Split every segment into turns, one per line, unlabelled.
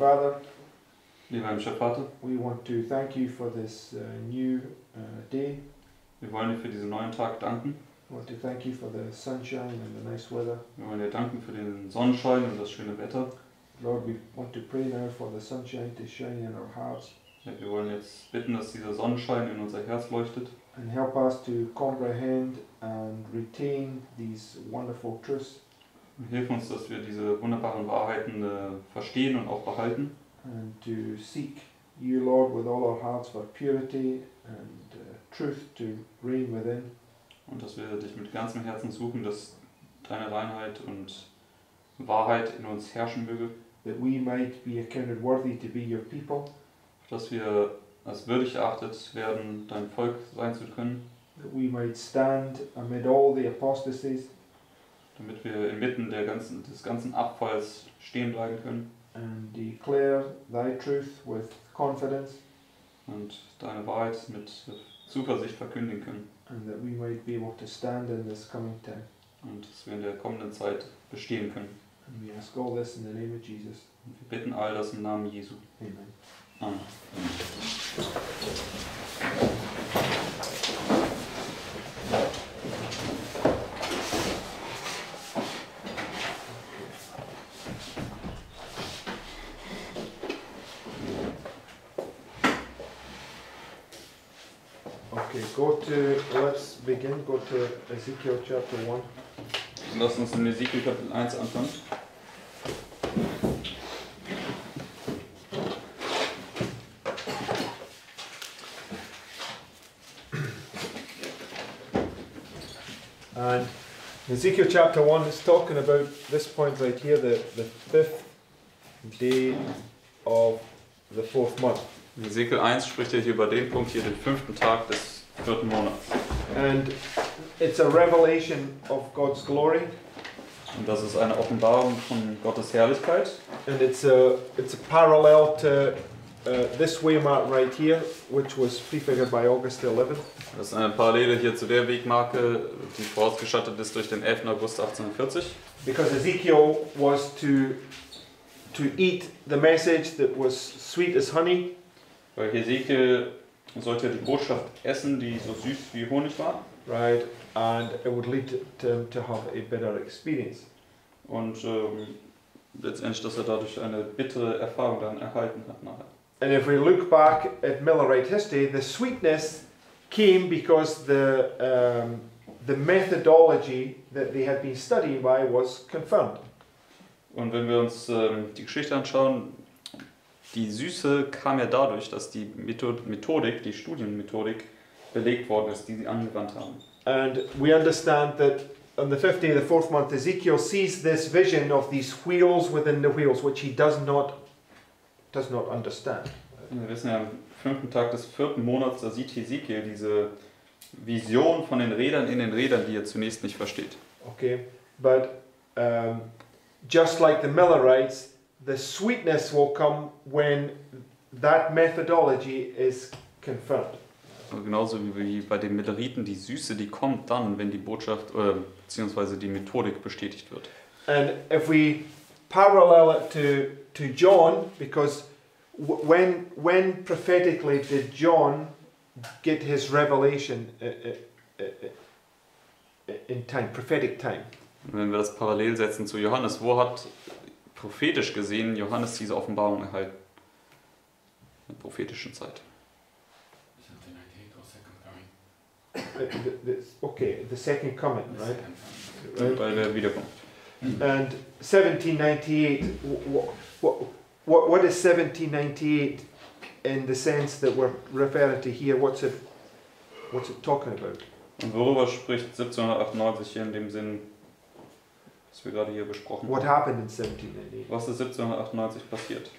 Father,
Lieber himmlischer Vater,
we want to thank you for this uh, new uh, day.
wir wollen dir für diesen neuen Tag danken.
We want to thank you for the sunshine and the nice weather.
Wir wollen dir danken für den Sonnenschein und das schöne Wetter.
Lord, we want to pray now for the sunshine to shine in our hearts
Ja, wir wollen jetzt bitten, dass dieser Sonnenschein in unser Herz leuchtet
and help us to comprehend and retain these wonderful truths
hilf uns, dass wir diese wunderbaren Wahrheiten äh, verstehen und auch behalten.
And to seek you, Lord, with all our hearts for purity and uh, truth to reign within.
und dass wir dich mit ganzem Herzen suchen, dass deine Reinheit und Wahrheit in uns herrschen möge,
that we might be accounted worthy to be your people,
dass wir als würdig erachtet werden, dein Volk sein zu können,
that we might stand amid all the apostasies
damit wir inmitten der ganzen, des ganzen Abfalls stehen bleiben können
and declare thy truth with confidence,
und deine Wahrheit mit Zuversicht verkündigen können
and that we might be able to stand in this coming time.
und dass wir in der kommenden Zeit bestehen können.
And we ask all this in the name of Jesus.
Und wir bitten all das im Namen Jesu.
Amen.
Amen.
Okay, go to, let's begin, go to Ezekiel chapter 1.
Lass uns in Ezekiel Kapitel 1 anfangen.
And Ezekiel chapter 1 is talking about this point right here, the, the fifth day of the fourth month.
In Ezekiel 1 spricht er hier über den Punkt hier, den fünften Tag des vierten Monats.
And it's a revelation of God's glory,
Und das ist eine Offenbarung von Gottes Herrlichkeit.
and it's a, it's a parallel to uh, this waymark right here, which was prefigured by August the 11th.
Das ist eine Parallele hier zu der Wegmarke, die vorausgestattet ist durch den 11. August 1840.
Because Ezekiel was to, to eat the message that was sweet as honey,
Weil Ezekiel sollte die Botschaft essen, die so süß wie Honig war.
right? And it would lead to to have a bitter experience.
Und ähm, letztendlich, dass er dadurch eine bittere Erfahrung dann erhalten hat nachher.
And if we look back at Millerite history, the sweetness came because the, um, the methodology that they had been studying by was confirmed.
Und wenn wir uns ähm, die Geschichte anschauen, die Süße kam ja dadurch, dass die Method Methodik, die Studienmethodik, belegt worden ist, die sie angewandt haben.
And we understand that on the fifth day of the fourth month, Ezekiel sees this vision of these wheels within the wheels, which he does not, does not understand.
Wir wissen ja, am fünften Tag des vierten Monats, da sieht Ezekiel diese Vision von den Rädern in den Rädern, die er zunächst nicht versteht.
Okay, but um, just like the Millerites, the sweetness will come when that methodology is confirmed.
Also genauso wie bei den Milleriten, die Süße, die kommt dann, wenn die Botschaft äh, bzw. die Methodik bestätigt wird.
And if we parallel it to, to John, because when, when prophetically did John get his revelation uh, uh, uh, in time, prophetic time?
Wenn wir das parallel setzen zu Johannes, wo hat prophetisch gesehen Johannes diese Offenbarung erhalten? In der prophetischen Zeit.
Uh, okay, the second coming, right? right?
Bei der Wiederkunft.
And 1798, what, what, what, what is 1798 in the sense that we're referring to here? What's it, what's it talking about?
Und worüber spricht 1798 hier in dem Sinn, was wir gerade hier besprochen
What
haben?
happened in 1798?
Was ist 1798 passiert?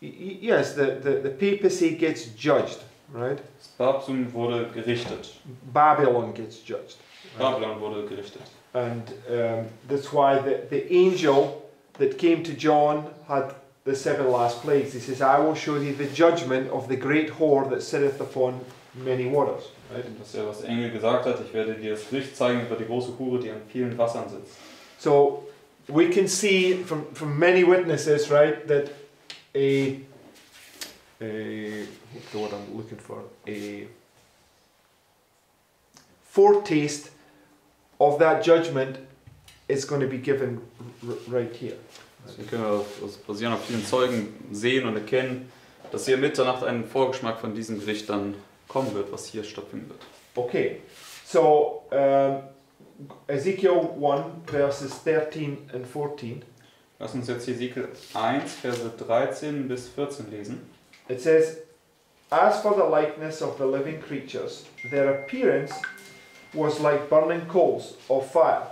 Yes, the, the, the papacy gets judged, right?
Das Papsttum wurde gerichtet.
Babylon gets judged. right?
Babylon wurde gerichtet.
And um, that's why the, the angel that came to John had the seven last plagues. He says, I will show thee the judgment of the great whore that sitteth upon many waters.
Das ist ja, was der Engel gesagt hat. Ich werde dir das Gericht zeigen über die große Hure, die an vielen Wassern sitzt.
So we can see from, from many witnesses, right, that a, a what's the word I'm looking for? A foretaste of that judgment is going to be given right here.
Wir können auf, aus basierend auf vielen Zeugen sehen und erkennen, dass hier Mitternacht ein Vorgeschmack von diesem Gericht dann kommen wird, was hier stattfinden wird.
Okay, so um, Ezekiel 1, verses 13 and 14.
Lass uns jetzt Ezekiel 1, Verse 13 bis 14 lesen.
It says, As for the likeness of the living creatures, their appearance was like burning coals of fire,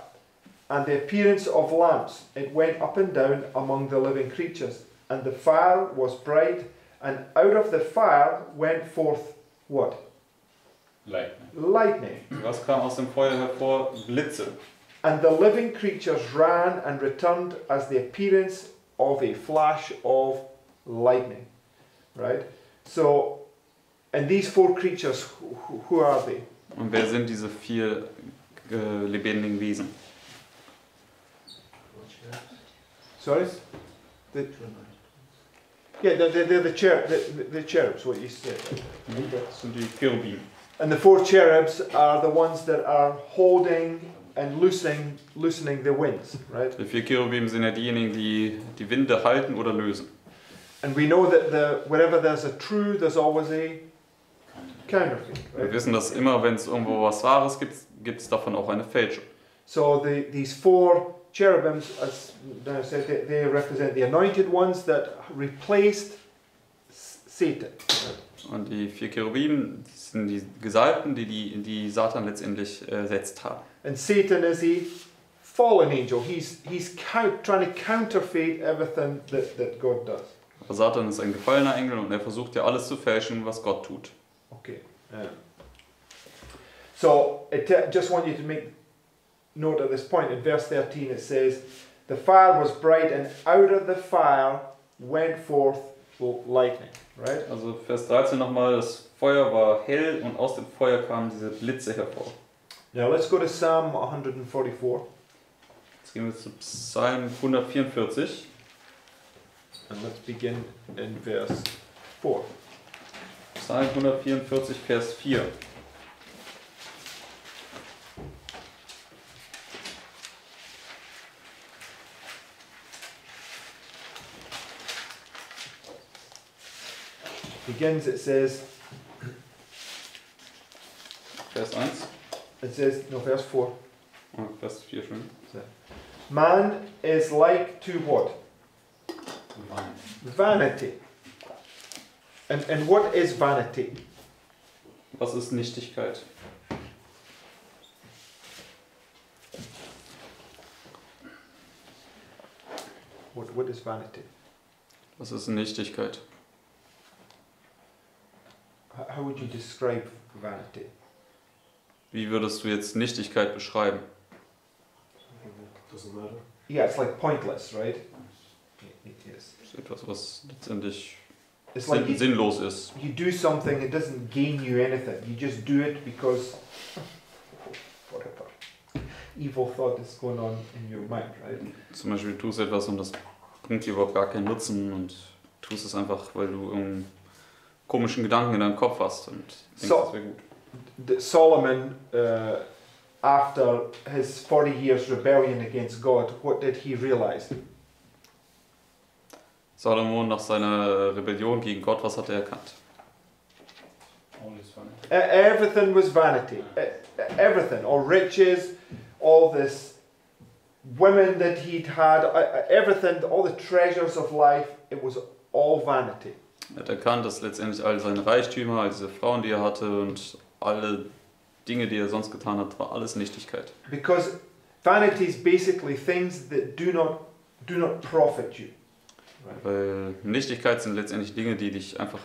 and the appearance of lamps. It went up and down among the living creatures, and the fire was bright, and out of the fire went forth what?
Lightning.
Lightning.
Was kam aus dem Feuer hervor? Blitze.
And the living creatures ran and returned as the appearance of a flash of lightning. Right? So, and these four creatures, who, who- are they?
Und wer sind diese vier äh, lebendigen Wesen?
Sorry? The, yeah, they're, they're, they're the, cher- the, the, the cherubs, what you said.
Die Cherubim.
And the four cherubs are the ones that are holding and loosening, loosening the winds, right?
Die vier Cherubim sind ja diejenigen, die die Winde halten oder lösen.
And we know that the, wherever there's a true, there's always a counterfeit,
Wir
right?
wissen, dass immer, wenn es irgendwo was Wahres gibt, gibt es davon auch eine Fälschung.
So the, these four cherubims, as Dan said, they, they represent the anointed ones that replaced Satan.
Und die vier Cherubim sind die Gesalbten, die, die, die Satan letztendlich äh, ersetzt haben.
And Satan is a fallen angel. He's, he's trying to counterfeit everything that, that God does.
Aber Satan ist ein gefallener Engel und er versucht ja alles zu fälschen, was Gott tut.
Okay. yeah. So I just want you to make note at this point. In verse 13 it says, The fire was bright, and out of the fire went forth lightning. Right?
Also Vers 13 nochmal, das Feuer war hell und aus dem Feuer kamen diese Blitze hervor.
Now let's go to Psalm 144.
Jetzt gehen wir zu Psalm 144.
And let's begin in verse 4.
Psalm 144, Vers 4.
Begins, it says,
Vers 1.
it says, no, verse 4.
Oh, Vers 4 ah, schon.
Man is like to what? Vanity. And, and what is vanity?
Was ist Nichtigkeit?
What, what is vanity?
Was ist Nichtigkeit?
How would you describe vanity?
Wie würdest du jetzt Nichtigkeit beschreiben?
Doesn't matter.
Yeah, it's like pointless, right? Y- Yes.
Das ist etwas, was letztendlich
It's like you,
sinnlos ist.
you do something, it doesn't gain you anything. You just do it because whatever evil thought is going on in your mind, right?
Zum Beispiel du tust etwas und das bringt dir überhaupt gar keinen Nutzen und tust es einfach, weil du irgendeinen komischen Gedanken in deinem Kopf hast und denkst,
So-
das wäre gut.
Solomon, uh, after his 40 years rebellion against God, what did he realize?
Salomon nach seiner Rebellion gegen Gott, was hat er erkannt?
E- Everything was vanity. E- Everything, all riches, all this women that he'd had, uh, everything, all the treasures of life, it was all vanity.
Er hat erkannt, dass letztendlich all seine Reichtümer, all diese Frauen, die er hatte und alle Dinge, die er sonst getan hat, war alles Nichtigkeit.
Because vanity is basically things that do not do not profit you. Right?
Weil Nichtigkeit sind letztendlich Dinge, die dich einfach,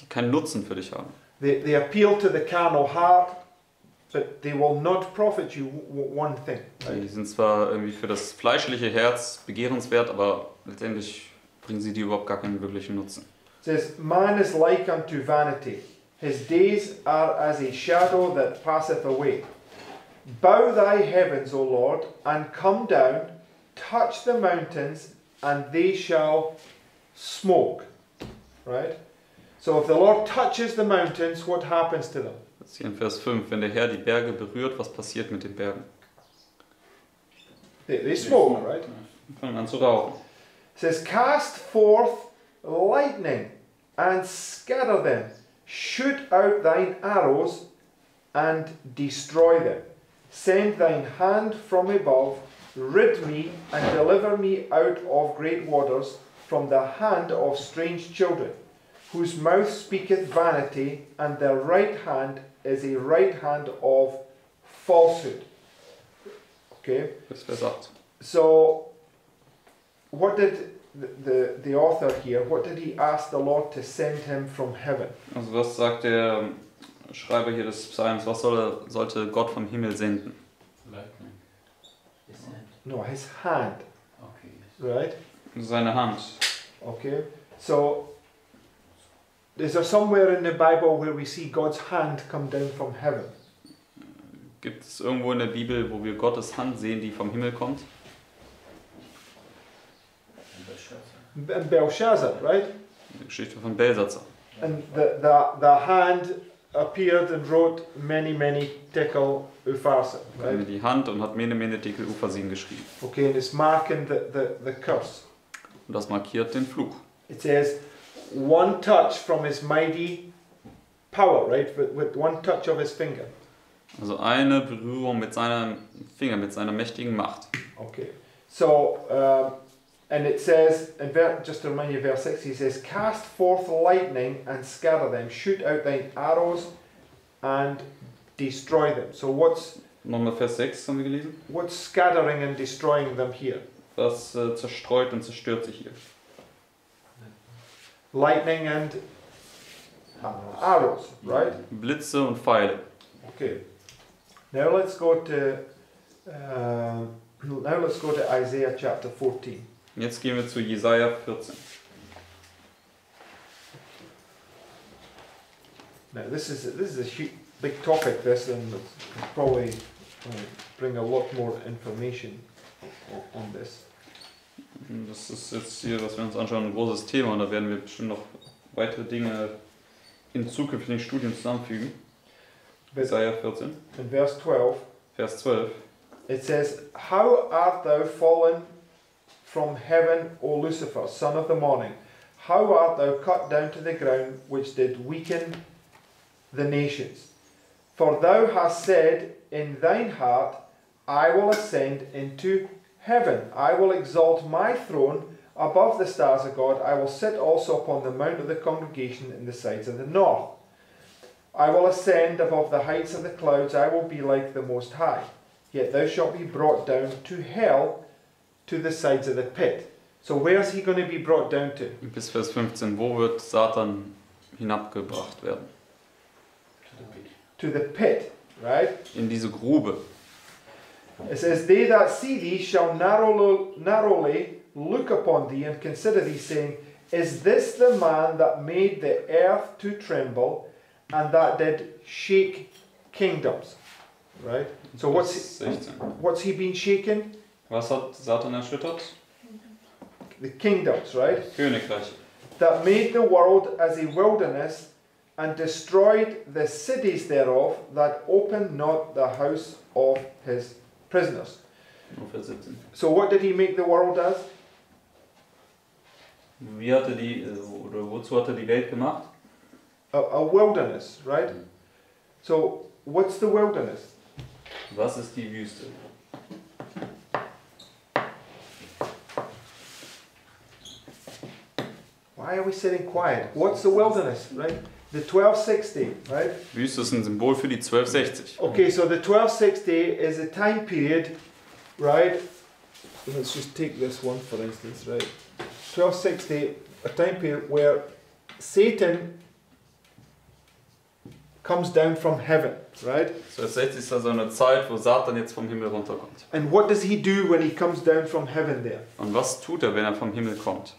die keinen Nutzen für dich haben.
They, they appeal to the carnal heart, but they will not profit you one thing.
Die sind zwar irgendwie für das fleischliche Herz begehrenswert, aber letztendlich bringen sie dir überhaupt gar keinen wirklichen Nutzen.
Says, Man is like unto vanity. His days are as a shadow that passeth away. Bow thy heavens, O Lord, and come down, touch the mountains, and they shall smoke. Right? So if the Lord touches the mountains, what happens to them?
Ist hier in Vers 5. Wenn der Herr die Berge berührt, was passiert mit den Bergen?
They, they smoke, right?
Fangen an zu rauchen.
It says, Cast forth lightning and scatter them. Shoot out thine arrows and destroy them. Send thine hand from above. Rid me and deliver me out of great waters, from the hand of strange children, whose mouth speaketh vanity, and their right hand is a right hand of falsehood. Okay?
Bis Vers 8.
So, what did the, the, the author here, what did he ask the Lord to send him from heaven?
Also was sagt der Schreiber hier des Psalms? Was soll sollte Gott vom Himmel senden?
Lightning.
Descent.
No, his hand,
Okay.
right?
Seine Hand.
Okay. So, is there somewhere in the Bible where we see God's hand come down from heaven?
Gibt es irgendwo in der Bibel, wo wir Gottes Hand sehen, die vom Himmel kommt?
And
In Belshazzar, right?
Die Geschichte von Belsatzer.
And the, the, the hand appeared and wrote many, many tekel
wir
right?
die Hand und hat Mene Mene Tekel Ufasim geschrieben.
Okay, and it's marking the, the, the curse.
Und das markiert den Fluch.
It says, one touch from his mighty power, right? With, with one touch of his finger.
Also eine Berührung mit seinem Finger, mit seiner mächtigen Macht.
Okay. So, um, and it says, in ver- just to remind you, verse 6, he says, Cast forth lightning and scatter them, shoot out thine arrows and destroy them. So, what's,
Nochmal Vers 6 haben wir gelesen.
what's scattering and destroying them here?
Was äh, zerstreut und zerstört sich hier?
Lightning and arrows, right?
Blitze und Pfeile.
Okay. Now let's go to uh, now let's go to Isaiah chapter 14.
Jetzt gehen wir zu Jesaja 14.
Now this is this is a big topic. This and probably bring a lot more information on this.
Das ist jetzt hier, was wir uns anschauen, ein großes Thema und da werden wir bestimmt noch weitere Dinge in zukünftigen Studien zusammenfügen.
But
Jesaja 14,
in verse 12
Vers 12.
it says, "How art thou fallen from heaven, O Lucifer, son of the morning? How art thou cut down to the ground, which did weaken the nations? For thou hast said in thine heart, I will ascend into heaven. I will exalt my throne above the stars of God. I will sit also upon the mount of the congregation in the sides of the north. I will ascend above the heights of the clouds. I will be like the Most High. Yet thou shalt be brought down to hell, to the sides of the pit. So where's he going to be brought down to?
Bis Vers 15. Wo wird Satan hinabgebracht werden?
To the pit.
To the pit, right?
In diese Grube.
It says, They that see thee shall narrowly, narrowly look upon thee and consider thee, saying, Is this the man that made the earth to tremble and that did shake kingdoms? Right? So what's what's he been shaken?
Was hat Satan erschüttert?
The kingdoms, right?
Königreiche.
That made the world as a wilderness and destroyed the cities thereof, that opened not the house of his prisoners.
Nur Vers 17.
So what did he make the world as?
Wie hatte die, äh, oder wozu hat er die Welt gemacht?
A, a wilderness, right? So what's the wilderness?
Was ist die Wüste?
Why are we sitting quiet? What's the wilderness, right? The 1260, right?
Wüste ist ein Symbol für die 1260.
Okay, so the 1260 is a time period, right? Let's just take this one for instance, right? 1260, a time period where Satan comes down from heaven, right?
So 1260 ist also eine Zeit, wo Satan jetzt vom Himmel runterkommt.
And what does he do when he comes down from heaven there?
Und was tut er, wenn er vom Himmel kommt?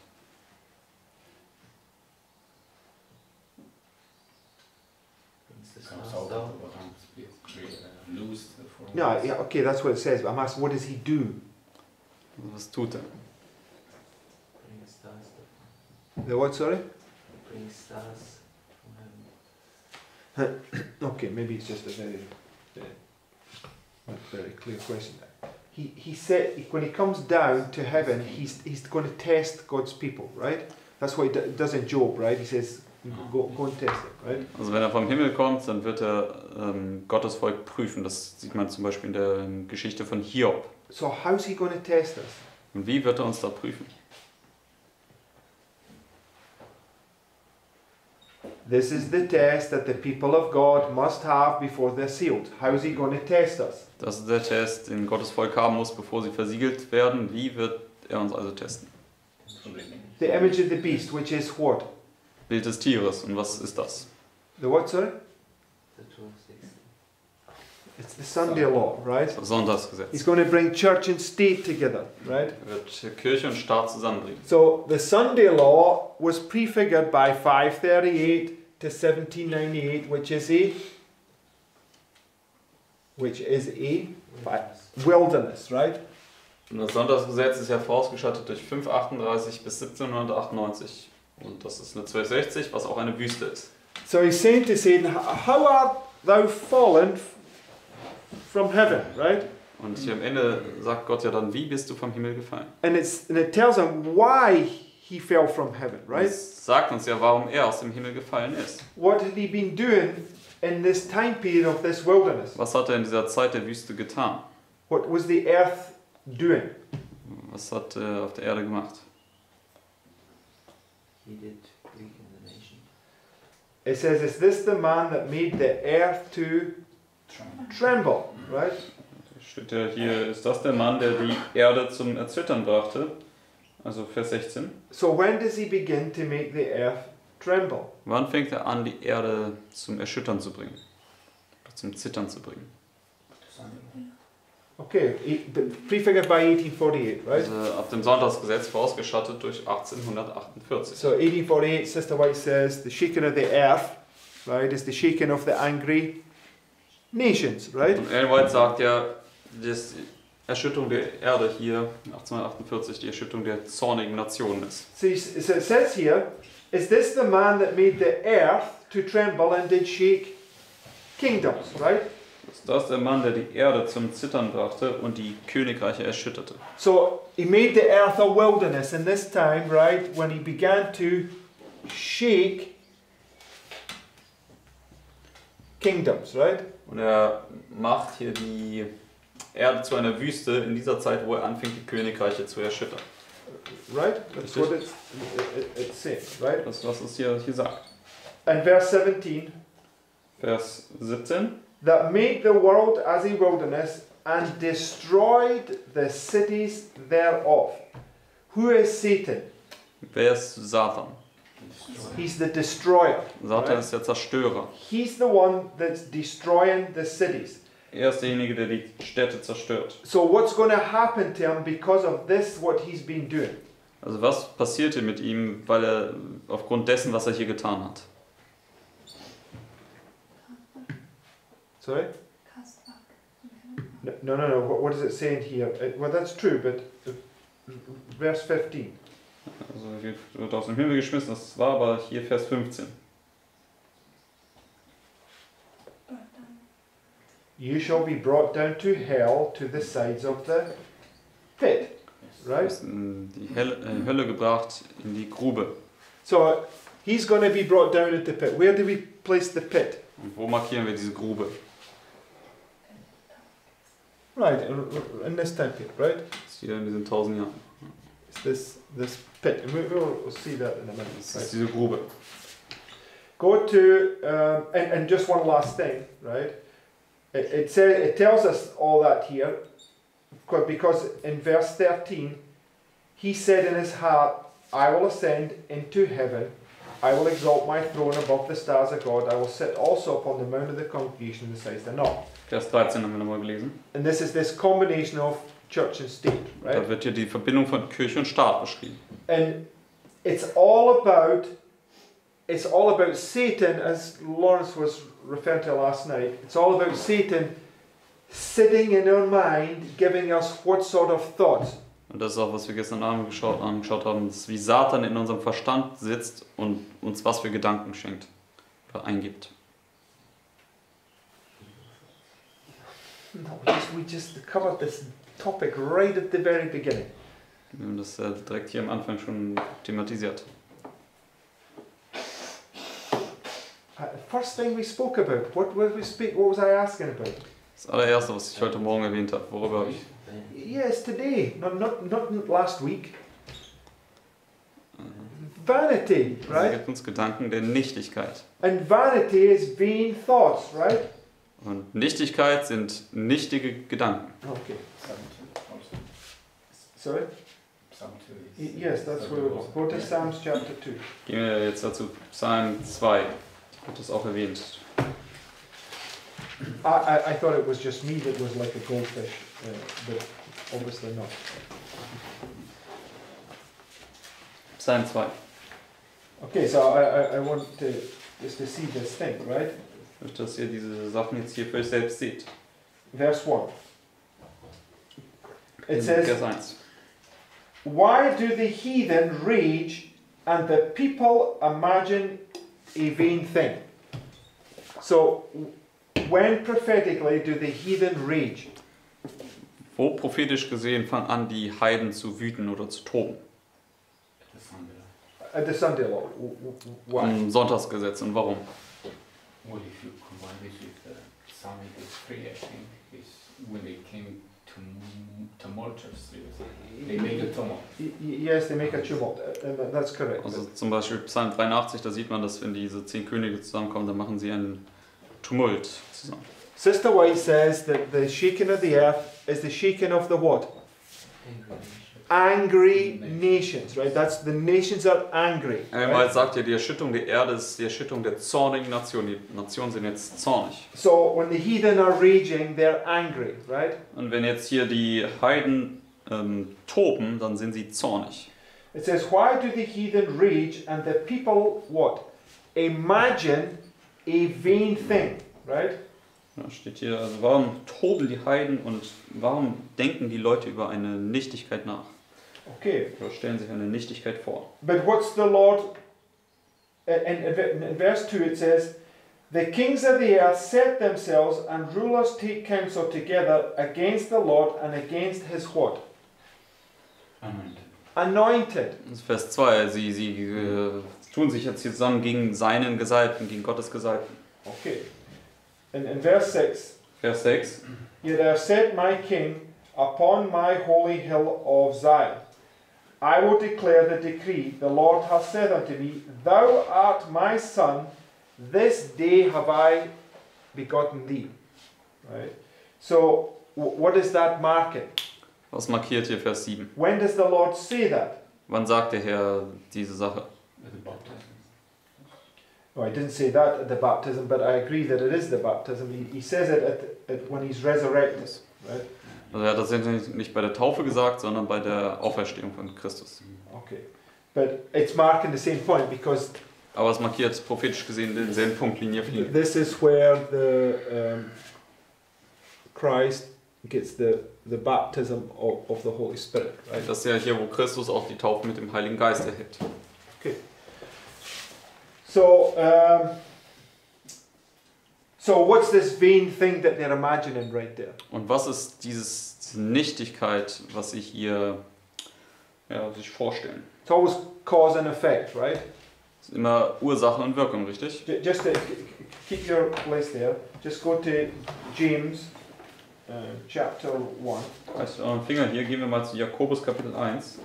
Some salt, but I'm uh, loose for.
No, yeah, okay, that's what it says. But I'm asking, what does he do?
Was tut er?
Bring stars
The what? Sorry.
bring stars from heaven.
Okay, maybe it's just a very, uh, very clear question. He, he said when he comes down to heaven, he's, he's going to test God's people, right? That's what he do- does in Job, right? He says, it, right?
Also wenn er vom Himmel kommt, dann wird er ähm, Gottes Volk prüfen. Das sieht man zum Beispiel in der ähm, Geschichte von Hiob.
So how's he going to test us?
Und wie wird er uns da prüfen?
This is the test that the people of God must have before they're sealed. How's he going to test us?
Das ist der Test, den Gottes Volk haben muss, bevor sie versiegelt werden. Wie wird er uns also testen?
The image of the beast, which is what?
Bild des Tieres. Und was ist das?
The what, sorry?
The 260.
It's the Sunday law, right?
Das Sonntagsgesetz.
He's going to bring church and state together, right?
Er wird Kirche und Staat zusammenbringen.
So the Sunday law was prefigured by 538 to 1798, which is a which is a
Wilderness.
wilderness, right?
Und das Sonntagsgesetz ist ja vorausgeschattet durch 538 bis 1798. Und das ist eine 1260, was auch eine Wüste ist.
So he's saying to Satan, "How art thou fallen from heaven?" Right?
Und hier am Ende sagt Gott ja dann, wie bist du vom Himmel gefallen?
And it's and it tells him why he fell from heaven, right?
Es sagt uns ja, warum er aus dem Himmel gefallen ist.
What had he been doing in this time period of this wilderness?
Was hat er in dieser Zeit der Wüste getan?
What was the earth doing?
Was hat er auf der Erde gemacht?
He did weaken the nation.
It says, Is this the man that made the earth to tremble? Right?
Steht ja hier, ist das der Mann, der die Erde zum Erzittern brachte? Also Vers 16.
So when does he begin to make the earth tremble?
Wann fängt er an, die Erde zum Erschüttern zu bringen? Zum Zittern zu bringen?
Okay, prefigured by 1848, right?
Also ab dem Sonntagsgesetz vorausgeschattet durch 1848.
So 1848, Sister White says, the shaking of the earth, right, is the shaking of the angry nations, right?
Und Ellen White sagt ja, dass die Erschütterung der Erde hier 1848 die Erschütterung der zornigen Nationen ist.
So it says here, is this the man that made the earth to tremble and did shake kingdoms, right?
Ist das der Mann, der die Erde zum Zittern brachte und die Königreiche erschütterte?
So he made the earth a wilderness in this time, right, when he began to shake kingdoms, right?
Und er macht hier die Erde zu einer Wüste in dieser Zeit, wo er anfängt, die Königreiche zu erschüttern.
Right? That's what it's, it, it, it's saying, right?
Das, was es hier, hier sagt.
And verse 17,
Vers 17.
that made the world as a wilderness and destroyed the cities thereof. Who is Satan?
Wer ist Satan?
He's the destroyer.
Satan
Right.
ist der Zerstörer.
He's the one that's destroying the cities.
Er ist derjenige, der die Städte zerstört.
So what's going to happen to him because of this, what he's been doing?
Also was passierte mit ihm, weil er aufgrund dessen, was er hier getan hat?
Sorry? No, no, no. no. What, what is it saying here? Uh, well, that's true, but uh, verse 15.
Also hier wird aus dem Himmel geschmissen, das war aber hier Vers 15.
You shall be brought down to hell to the sides of the pit. Right?
die Hell, äh, Hölle gebracht, in die Grube.
So he's going to be brought down into the pit. Where do we place the pit?
Und wo markieren wir diese Grube?
Right, in- this time pit, right?
Hier in diesen tausend Jahren.
It's this this pit, and we, we'll, we'll see that in a minute.
Das
Right?
ist diese Grube.
Go to um, and, and just one last thing, right? It, it says it tells us all that here, because in verse thirteen, he said in his heart, "I will ascend into heaven. I will exalt my throne above the stars of God. I will sit also upon the mount of the congregation in the sides thereof."
Vers 13 haben wir nochmal gelesen.
And this is this combination of church and state, right?
Da wird hier die Verbindung von Kirche und Staat beschrieben.
And it's all about it's all about Satan, as Lawrence was referring to last night. It's all about Satan sitting in our mind, giving us what sort of thoughts.
Und das ist auch, was wir gestern Abend geschaut, angeschaut haben, das ist, wie Satan in unserem Verstand sitzt und uns was für Gedanken schenkt oder eingibt.
No, we just, we just covered this topic right at the very beginning.
Wir haben das äh, direkt hier am Anfang schon thematisiert.
Uh, first thing we spoke about, what, what, we speak, what was I asking about?
Das allererste, was ich heute Morgen erwähnt habe, worüber habe ich
Yes, today, not, not, not last week. Vanity,
Es
right?
gibt uns Gedanken der Nichtigkeit.
And vanity is vain thoughts, right?
Und Nichtigkeit sind nichtige Gedanken.
Okay.
Psalm 2 also.
Sorry?
Psalm 2
Y-
is.
Yes, that's where it was. Go to Psalms chapter 2.
Gehen wir jetzt dazu. Psalm 2. Wird das auch erwähnt.
I, I, I thought it was just me that was like a goldfish, uh, but obviously not.
Psalm 2.
Okay, so I, I, I want to just to see this thing, right?
Nicht, dass ihr diese Sachen jetzt hier für euch selbst seht.
Verse 1.
In
It says,
Vers 1.
Why do the heathen rage and the people imagine a vain thing? So, when prophetically do the heathen rage?
Wo prophetisch gesehen fangen an, die Heiden zu wüten oder zu toben?
At the Sunday law. Why?
Am Sonntagsgesetz. Und warum?
Well, if you combine this with the Psalm 83, I think, is when they came to tumultuous, they make a tumult.
Yes, they make a tumult, uh, and that's correct.
Also zum Beispiel Psalm 83, da sieht man, dass wenn diese zehn Könige zusammenkommen, dann machen sie einen Tumult zusammen.
Sister White says that the shaking of the earth is the shaking of the what? Angry nations, right? That's the nations are angry.
Einmal
Right?
sagt ja, die Erschütterung der Erde ist die Erschütterung der zornigen Nation. Die Nationen sind jetzt zornig.
So when the heathen are raging, they're angry, right?
Und wenn jetzt hier die Heiden ähm, toben, dann sind sie zornig.
It says, Why do the heathen rage and the people what? Imagine a vain thing, right?
Da steht hier, also warum toben die Heiden und warum denken die Leute über eine Nichtigkeit nach?
Okay,
Oder stellen sich eine Nichtigkeit vor.
but what's the Lord? uh, In, verse 2 it says, The kings of the earth set themselves and rulers take counsel together against the Lord and against his what?
Anointed.
Anointed.
Das ist Vers 2. Sie, sie äh, tun sich jetzt zusammen gegen seinen Gesalbten, gegen Gottes Gesalbten.
Okay. In, in verse 6,
Vers 6.
Yet I have set my king upon my holy hill of Zion. I will declare the decree. The Lord hath said unto me, Thou art my son, this day have I begotten thee. Right? So, wh- what is that marking?
Was markiert hier Vers 7?
When does the Lord say that?
Wann sagt der Herr diese Sache?
No, I didn't say that at the baptism, but I agree that it is the baptism. He, he says it at, at when he's resurrected. Right?
Also er hat das nicht- nicht bei der Taufe gesagt, sondern bei der Auferstehung von Christus.
Okay. But it's marking the same point because
Aber es markiert prophetisch gesehen denselben Punkt, Linie für Linie.
This is where the um, Christ gets the, the baptism of, of the Holy Spirit, right?
Das ist ja hier, wo Christus auch die Taufe mit dem Heiligen Geist erhält.
So, um, so what's this vain thing that they're imagining right there?
Und was ist dieses, diese Nichtigkeit, was sie hier ja, sich vorstellen?
It's always cause and effect, right?
Das ist immer Ursache und Wirkung, richtig?
Just to keep your place there, just go to James uh, chapter 1.
Weißt du, euren Finger hier, gehen wir mal zu Jakobus Kapitel 1.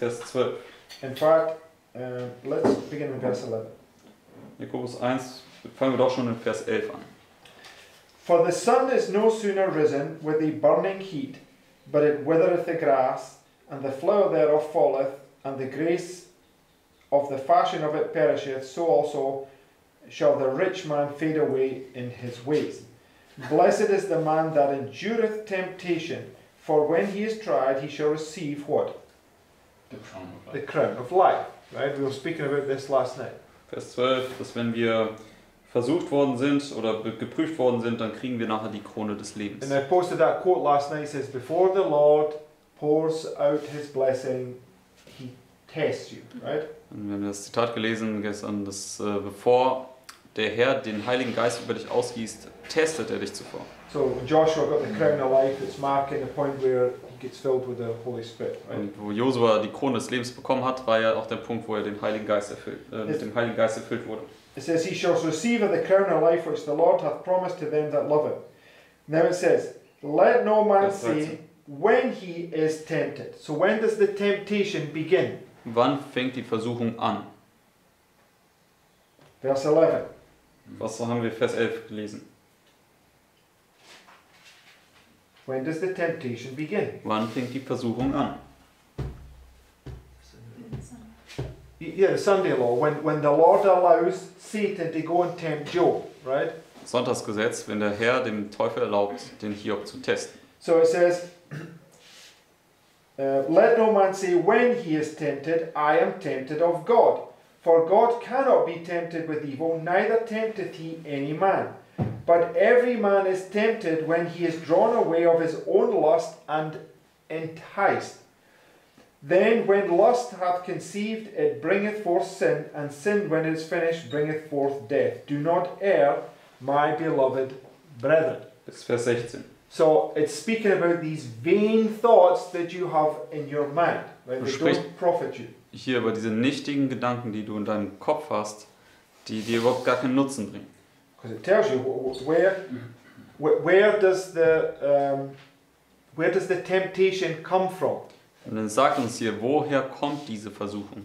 Vers 12.
In fact, um, let's begin in verse 11.
Jakobus 1, fangen wir doch schon in Vers 11 an.
For the sun is no sooner risen with a burning heat, but it withereth the grass, and the flower thereof falleth, and the grace of the fashion of it perisheth, so also shall the rich man fade away in his ways. Blessed is the man that endureth temptation, for when he is tried, he shall receive what?
The crown of
The
life.
crown of life. Right? We were speaking about this last night.
Vers 12, dass wenn wir versucht worden sind oder geprüft worden sind, dann kriegen wir nachher die Krone des Lebens.
And I posted that quote last night. It says, Before the Lord pours out his blessing, he tests you. Right?
Und wir haben das Zitat gelesen gestern, dass äh, bevor der Herr den Heiligen Geist über dich ausgießt, testet er dich zuvor.
So Joshua got the crown of life. It's marking the point where he gets filled with the Holy Spirit. Right?
Und wo Josua die Krone des Lebens bekommen hat, war ja auch der Punkt, wo er den Heiligen Geist erfüllt, äh, mit dem Heiligen Geist erfüllt wurde.
It says, He shall receive the crown of life which the Lord hath promised to them that love him. Now it says, Let no man say when he is tempted. So when does the temptation begin?
Wann fängt die Versuchung an?
Verse 11.
Was haben wir Vers 11 gelesen?
When does the temptation begin?
Wann fängt die Versuchung an?
Yeah, Sunday law. When, when the Lord allows Satan to go and tempt Job, right?
Sonntagsgesetz, wenn der Herr dem Teufel erlaubt, den Hiob zu testen.
So it says, uh, Let no man say when he is tempted, I am tempted of God. For God cannot be tempted with evil, neither tempteth he any man. But every man is tempted when he is drawn away of his own lust and enticed. Then, when lust hath conceived, it bringeth forth sin, and sin, when it is finished, bringeth forth death. Do not err, my beloved brethren.
Bis Vers 16.
So it's speaking about these vain thoughts that you have in your mind? That
Sprich-
don't profit you.
Hier über diese nichtigen Gedanken, die du in deinem Kopf hast, die dir überhaupt gar keinen Nutzen bringen.
Because it tells you wh- wh- where, wh- where does the um, where does the temptation come from?
Und dann sagt uns hier, woher kommt diese Versuchung?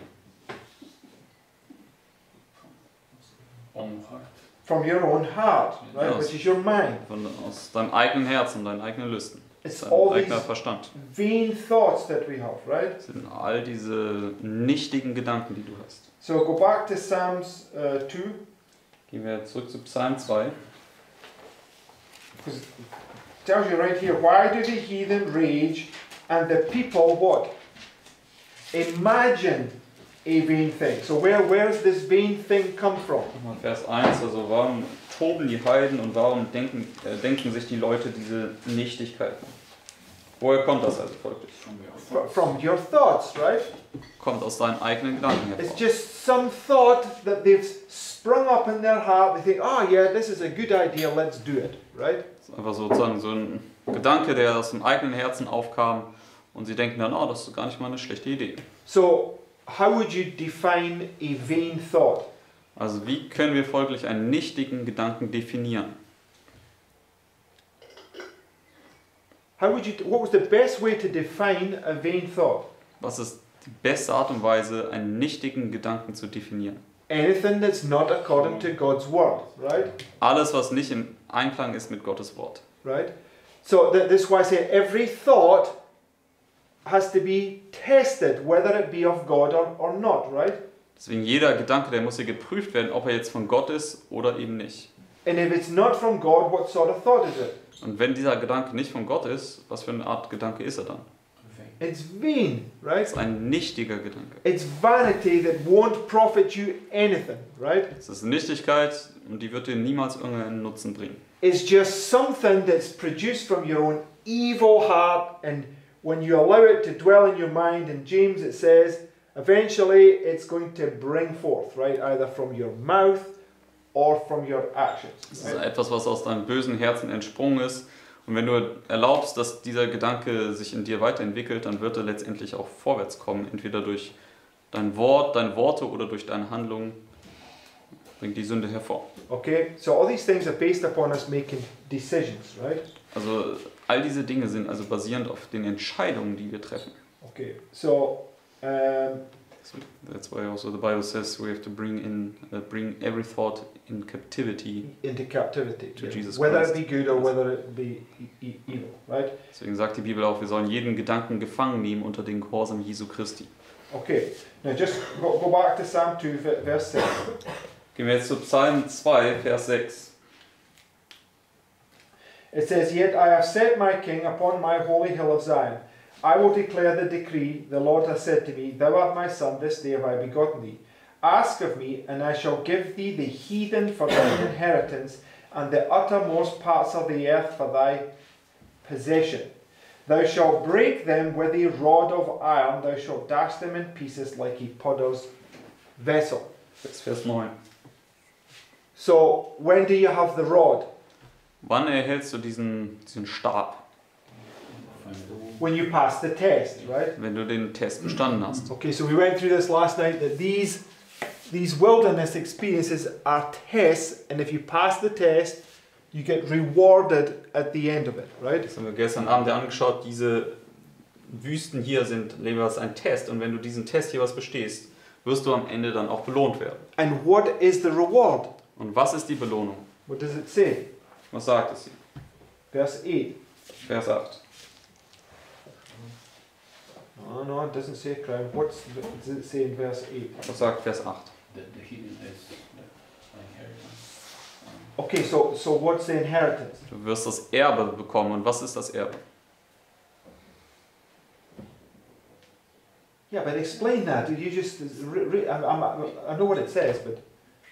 Own heart.
From your own heart, right?
Yes.
Which is your mind.
Von, aus deinem eigenen Herzen, deinen eigenen Lüsten,
It's
dein
all
eigener
these
Verstand.
vain thoughts that we have, right?
Das sind all diese nichtigen Gedanken, die du hast.
So go back to Psalms uh, 2,
Gehen wir zurück zu Psalm 2.
because it tells you right here, why do the heathen rage and the people what? Imagine a vain thing. So where where's this vain thing come from?
Vers 1, also warum toben die Heiden und warum denken, äh, denken sich die Leute diese Nichtigkeiten? Woher kommt das also folglich?
From your thoughts.
Right?
Kommt aus deinen eigenen Gedanken
It's
hervor.
just some thought that they've sprung up in their heart. They think, oh yeah, this is a good idea, let's do it, right?
Das ist einfach sozusagen so ein Gedanke, der aus dem eigenen Herzen aufkam und sie denken dann, oh, das ist gar nicht mal eine schlechte Idee.
So, how would you define a vain thought?
Also wie können wir folglich einen nichtigen Gedanken definieren?
How would you? What was the best way to define a vain thought?
Was ist die beste Art und Weise, einen nichtigen Gedanken zu definieren?
Anything that's not according to God's word, right?
Alles, was nicht im Einklang ist mit Gottes Wort.
Right. So that, that's why I say every thought has to be tested, whether it be of God or, or not, right?
Deswegen jeder Gedanke, der muss hier geprüft werden, ob er jetzt von Gott ist oder eben nicht.
And if it's not from God, what sort of thought is it?
Und wenn dieser Gedanke nicht von Gott ist, was für eine Art Gedanke ist er dann?
It's vain, right?
ist ein nichtiger Gedanke.
It's vanity that won't profit you anything, right?
Es ist Nichtigkeit und die wird dir niemals irgendeinen Nutzen bringen.
It's just something that's produced from your own evil heart, and when you allow it to dwell in your mind, in James it says, eventually it's going to bring forth, right? Either from your mouth or from your actions.
Es ist
right?
etwas, was aus deinem bösen Herzen entsprungen ist. Und wenn du erlaubst, dass dieser Gedanke sich in dir weiterentwickelt, dann wird er letztendlich auch vorwärts kommen. Entweder durch dein Wort, deine Worte oder durch deine Handlungen bringt die Sünde hervor.
Okay, so all these things are based upon us making decisions, right?
Also all diese Dinge sind also basierend auf den Entscheidungen, die wir treffen.
Okay, so um,
That's why also the Bible says we have to bring in uh, bring every thought in captivity.
into captivity.
To Jesus
whether
Christ.
it be good or whether it be e- e- evil, right?
Deswegen sagt die Bibel auch, wir sollen jeden Gedanken gefangen nehmen unter den Gehorsam Jesu Christi.
Okay, now just go, go back to Psalm 2, v- verse 6.
Gehen wir jetzt zu Psalm 2, Vers 6.
It says, Yet I have set my king upon my holy hill of Zion. I will declare the decree. The Lord has said to me, Thou art my son, this day have I begotten thee. Ask of me, and I shall give thee the heathen for thine inheritance, and the uttermost parts of the earth for thy possession. Thou shalt break them with a rod of iron, thou shalt dash them in pieces like a potter's vessel.
Das ist Vers 9.
So, when do you have the rod?
Wann erhältst du diesen, diesen Stab?
When you pass the test, right?
Wenn du den Test bestanden hast.
Okay, so we went through this last night that these these wilderness experiences are tests, and if you pass the test, you get rewarded at the end of it, right?
Das haben wir gestern Abend ja angeschaut. Diese Wüsten hier sind jeweils ein Test. Und wenn du diesen Test jeweils bestehst, wirst du am Ende dann auch belohnt werden.
And what is the reward?
Und was ist die Belohnung?
What does it say?
Was sagt es hier?
Verse 8.
Vers 8.
No, no, it doesn't say. What's the, does it say in verse 8?
Was sagt Vers 8?
The, the hidden is the inheritance.
Um, okay, so so what's the inheritance?
Du wirst das Erbe bekommen. Und was ist das Erbe?
Yeah, but explain that. You just re, re, I, I'm, I know what it says, but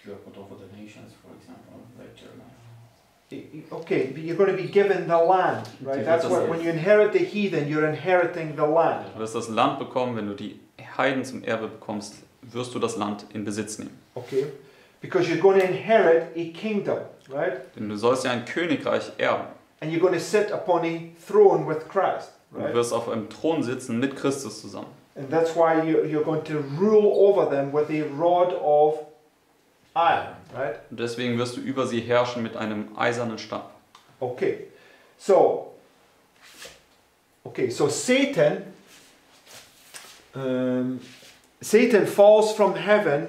You are put over the nations, for example, like Jeremiah.
Okay, but you're going to be given the land, right? That's
that's
what when you inherit the heathen, you're inheriting the land.
Du wirst das Land bekommen. Wenn du die Heiden zum Erbe bekommst, wirst du das Land in Besitz nehmen.
Okay, because you're going to inherit a kingdom, right?
Denn du sollst ja ein Königreich erben.
And you're going to sit upon a throne with Christ,
Und Du
right?
wirst auf einem Thron sitzen mit Christus zusammen.
And that's why you, you're going to rule over them with a rod of iron, right?
Und deswegen wirst du über sie herrschen mit einem eisernen Stab.
Okay, so okay, so Satan, um, Satan falls from heaven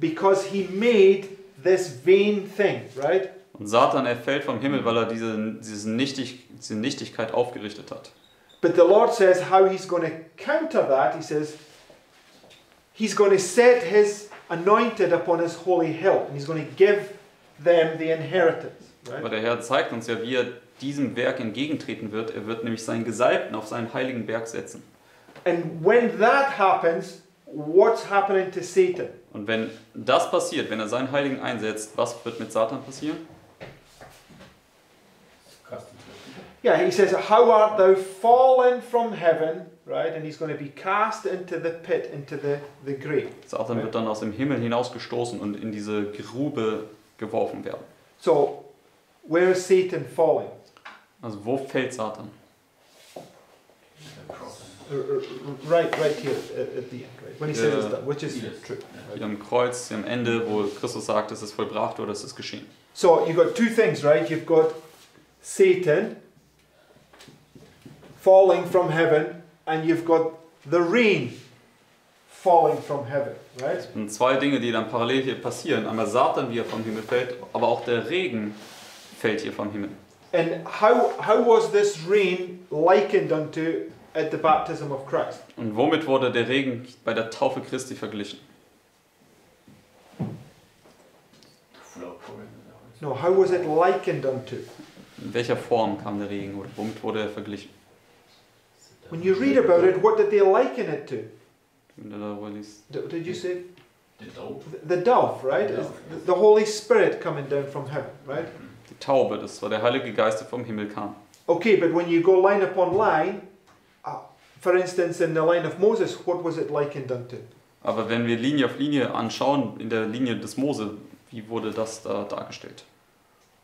because he made this vain thing, right?
Und Satan, er fällt vom Himmel, weil er diese, diese, Nichtig, diese Nichtigkeit aufgerichtet hat.
But the Lord says how he's going to counter that. He says he's going to set his anointed upon his holy hill, and he's going to give them the inheritance,
Aber
right?
der Herr zeigt uns ja, wie er diesem Werk entgegentreten wird. Er wird nämlich seinen Gesalbten auf seinen heiligen Berg setzen.
And when that happens, what's happening to Satan?
Und wenn das passiert, wenn er seinen Heiligen einsetzt, was wird mit Satan passieren?
Yeah, he says, How art thou fallen from heaven, right? And he's going to be cast into the pit, into the, the grave.
Satan wird dann aus dem Himmel hinausgestoßen und in diese Grube geworfen werden.
So, where is Satan falling?
Also wo fällt Satan?
Right, right here at, the end, right? When he says it's
Yeah.
done, which is true.
Hier am Kreuz, hier am Ende, wo Christus sagt, es ist vollbracht oder es ist geschehen.
So, you've got two things, right? You've got Satan falling from heaven, and you've got the rain falling from heaven, right?
Und zwei Dinge, die dann parallel hier passieren. Einmal Satan, wie er vom Himmel fällt, aber auch der Regen fällt hier vom Himmel.
And how, how was this rain likened unto at the baptism of Christ?
Und womit wurde der Regen bei der Taufe Christi verglichen?
No, how was it likened unto?
In welcher Form kam der Regen oder womit wurde er verglichen?
When you read about it, what did they liken it to? Did you say
The dove.
the dove, right?
The
Is
dove,
The Holy Spirit coming down from heaven, right?
Die Taube, das war der Heilige Geist, der vom Himmel kam.
Okay, but when you go line upon line, uh, for instance, in the line of Moses, what was it likened unto?
Aber wenn wir Linie auf Linie anschauen, in der Linie des Mose, wie wurde das da dargestellt?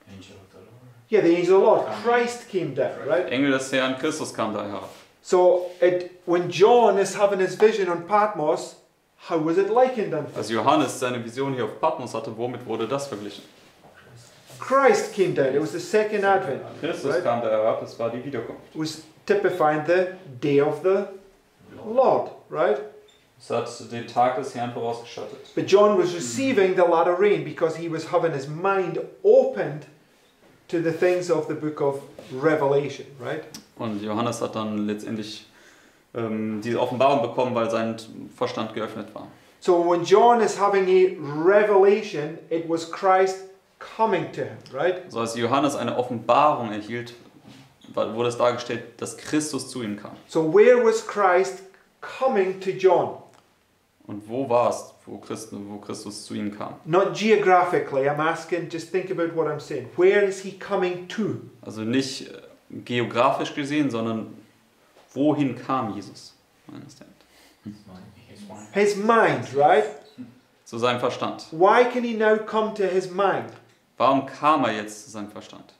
Angel of the Lord.
Yeah, the angel of the Lord, Christ came down, right?
Engel des Herrn, Christus kam da herab.
So it, when John is having his vision on Patmos, how was it likened unto?
Als Johannes seine Vision hier auf Patmos hatte, womit wurde das verglichen?
Christ came down. It was the second advent.
Christus
Right?
kam da herab, das war die Wiederkunft.
It was typifying the day of the Lord, right?
Es hat den Tag des Herrn vorausgeschattet.
But John was receiving the latter rain because he was having his mind opened to the things of the book of Revelation, right?
Und Johannes hat dann letztendlich ähm, diese Offenbarung bekommen, weil sein Verstand geöffnet war.
So when John is having a revelation, it was Christ coming to him, right?
So als Johannes eine Offenbarung erhielt, wurde es dargestellt, dass Christus zu ihm kam.
So where was Christ coming to John?
Und wo war es, wo Christus, wo Christus zu ihm kam?
Not geographically, I'm asking, just think about what I'm saying. Where is he coming to?
Also nicht äh, geografisch gesehen, sondern wohin kam Jesus?
His mind.
His mind, right?
Zu seinem Verstand.
Why can he now come to his mind?
Warum kam er jetzt zu seinem Verstand?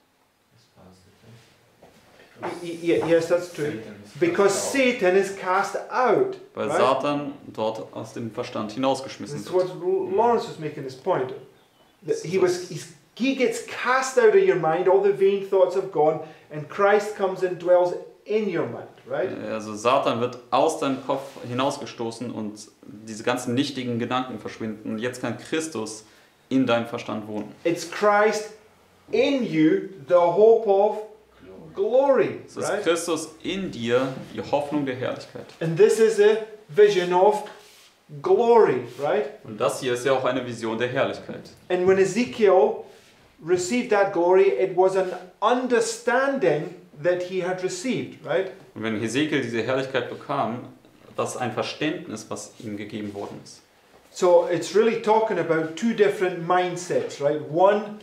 Yes, that's true. Because. Satan is cast out.
Weil
Right.
Satan dort aus dem Verstand hinausgeschmissen
That's
wird.
what Lawrence was making his point. That he was he gets cast out of your mind, all the vain thoughts have gone, and Christ comes and dwells in your mind, right?
Also Satan wird aus deinem Kopf hinausgestoßen und diese ganzen nichtigen Gedanken verschwinden. Und jetzt kann Christus in deinem Verstand wohnen.
It's Christ in you, the hope of glory,
ist
right?
Christus in dir, die Hoffnung der Herrlichkeit.
And this is a vision of glory, right?
Und das hier ist ja auch eine Vision der Herrlichkeit.
And when Ezekiel received that glory, it was an understanding that he had received, right?
Und wenn Hesekiel diese Herrlichkeit bekam, das ein Verständnis, was ihm gegeben worden ist.
So it's really talking about two different mindsets, right? One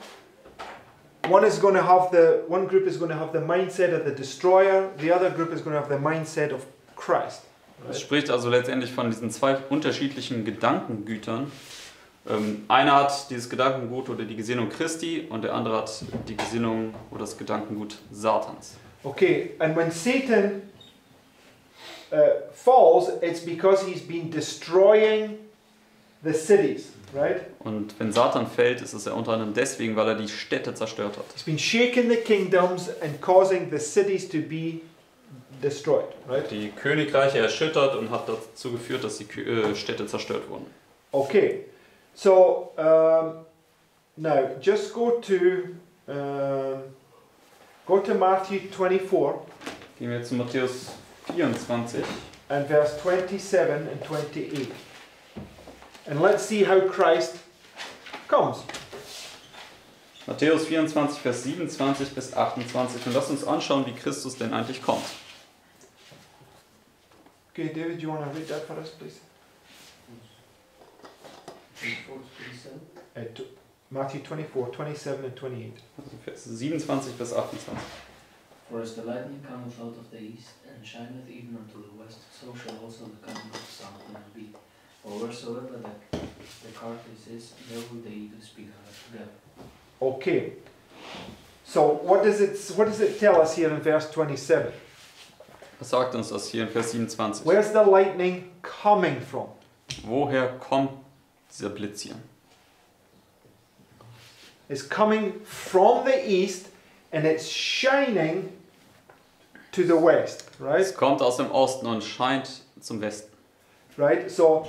one is going to have the one group is going to have the mindset of the destroyer, the other group is going to have the mindset of Christ.
Es spricht also letztendlich von diesen zwei unterschiedlichen Gedankengütern. Ähm, einer hat dieses Gedankengut oder die Gesinnung Christi und der andere hat die Gesinnung oder das Gedankengut Satans.
Okay, and when Satan uh, falls, it's because he's been destroying the cities, right?
Und wenn Satan fällt, ist es ja unter anderem deswegen, weil er die Städte zerstört hat.
He's been shaking the kingdoms and causing the cities to be destroyed, right?
Die Königreiche erschüttert und hat dazu geführt, dass die äh, Städte zerstört wurden.
Okay, so um, now just go to um, go to Matthew 24
Gehen wir zu Matthäus 24.
and verse 27 and 28, and let's see how Christ comes.
Matthäus 24, Vers 27 bis 28 und lass uns anschauen, wie Christus denn eigentlich kommt.
Okay, David, you want to read that for us, please?
24, 27.
Uh, t- Matthew 24, 27 and 28.
Also Vers 27 bis 28.
For as the lightning cometh out of the east, and shineth even unto the west, so shall also the coming of the Son of Man be. For wheresoever the, the carcass is, there will they do speak of together.
Okay. So what does it what does it tell us here in verse 27?
Was sagt uns das hier in Vers 27?
Where's the lightning coming from?
Woher kommt dieser Blitz hier?
It's coming from the east and it's shining to the west, right?
Es kommt aus dem Osten und scheint zum Westen.
Right? So.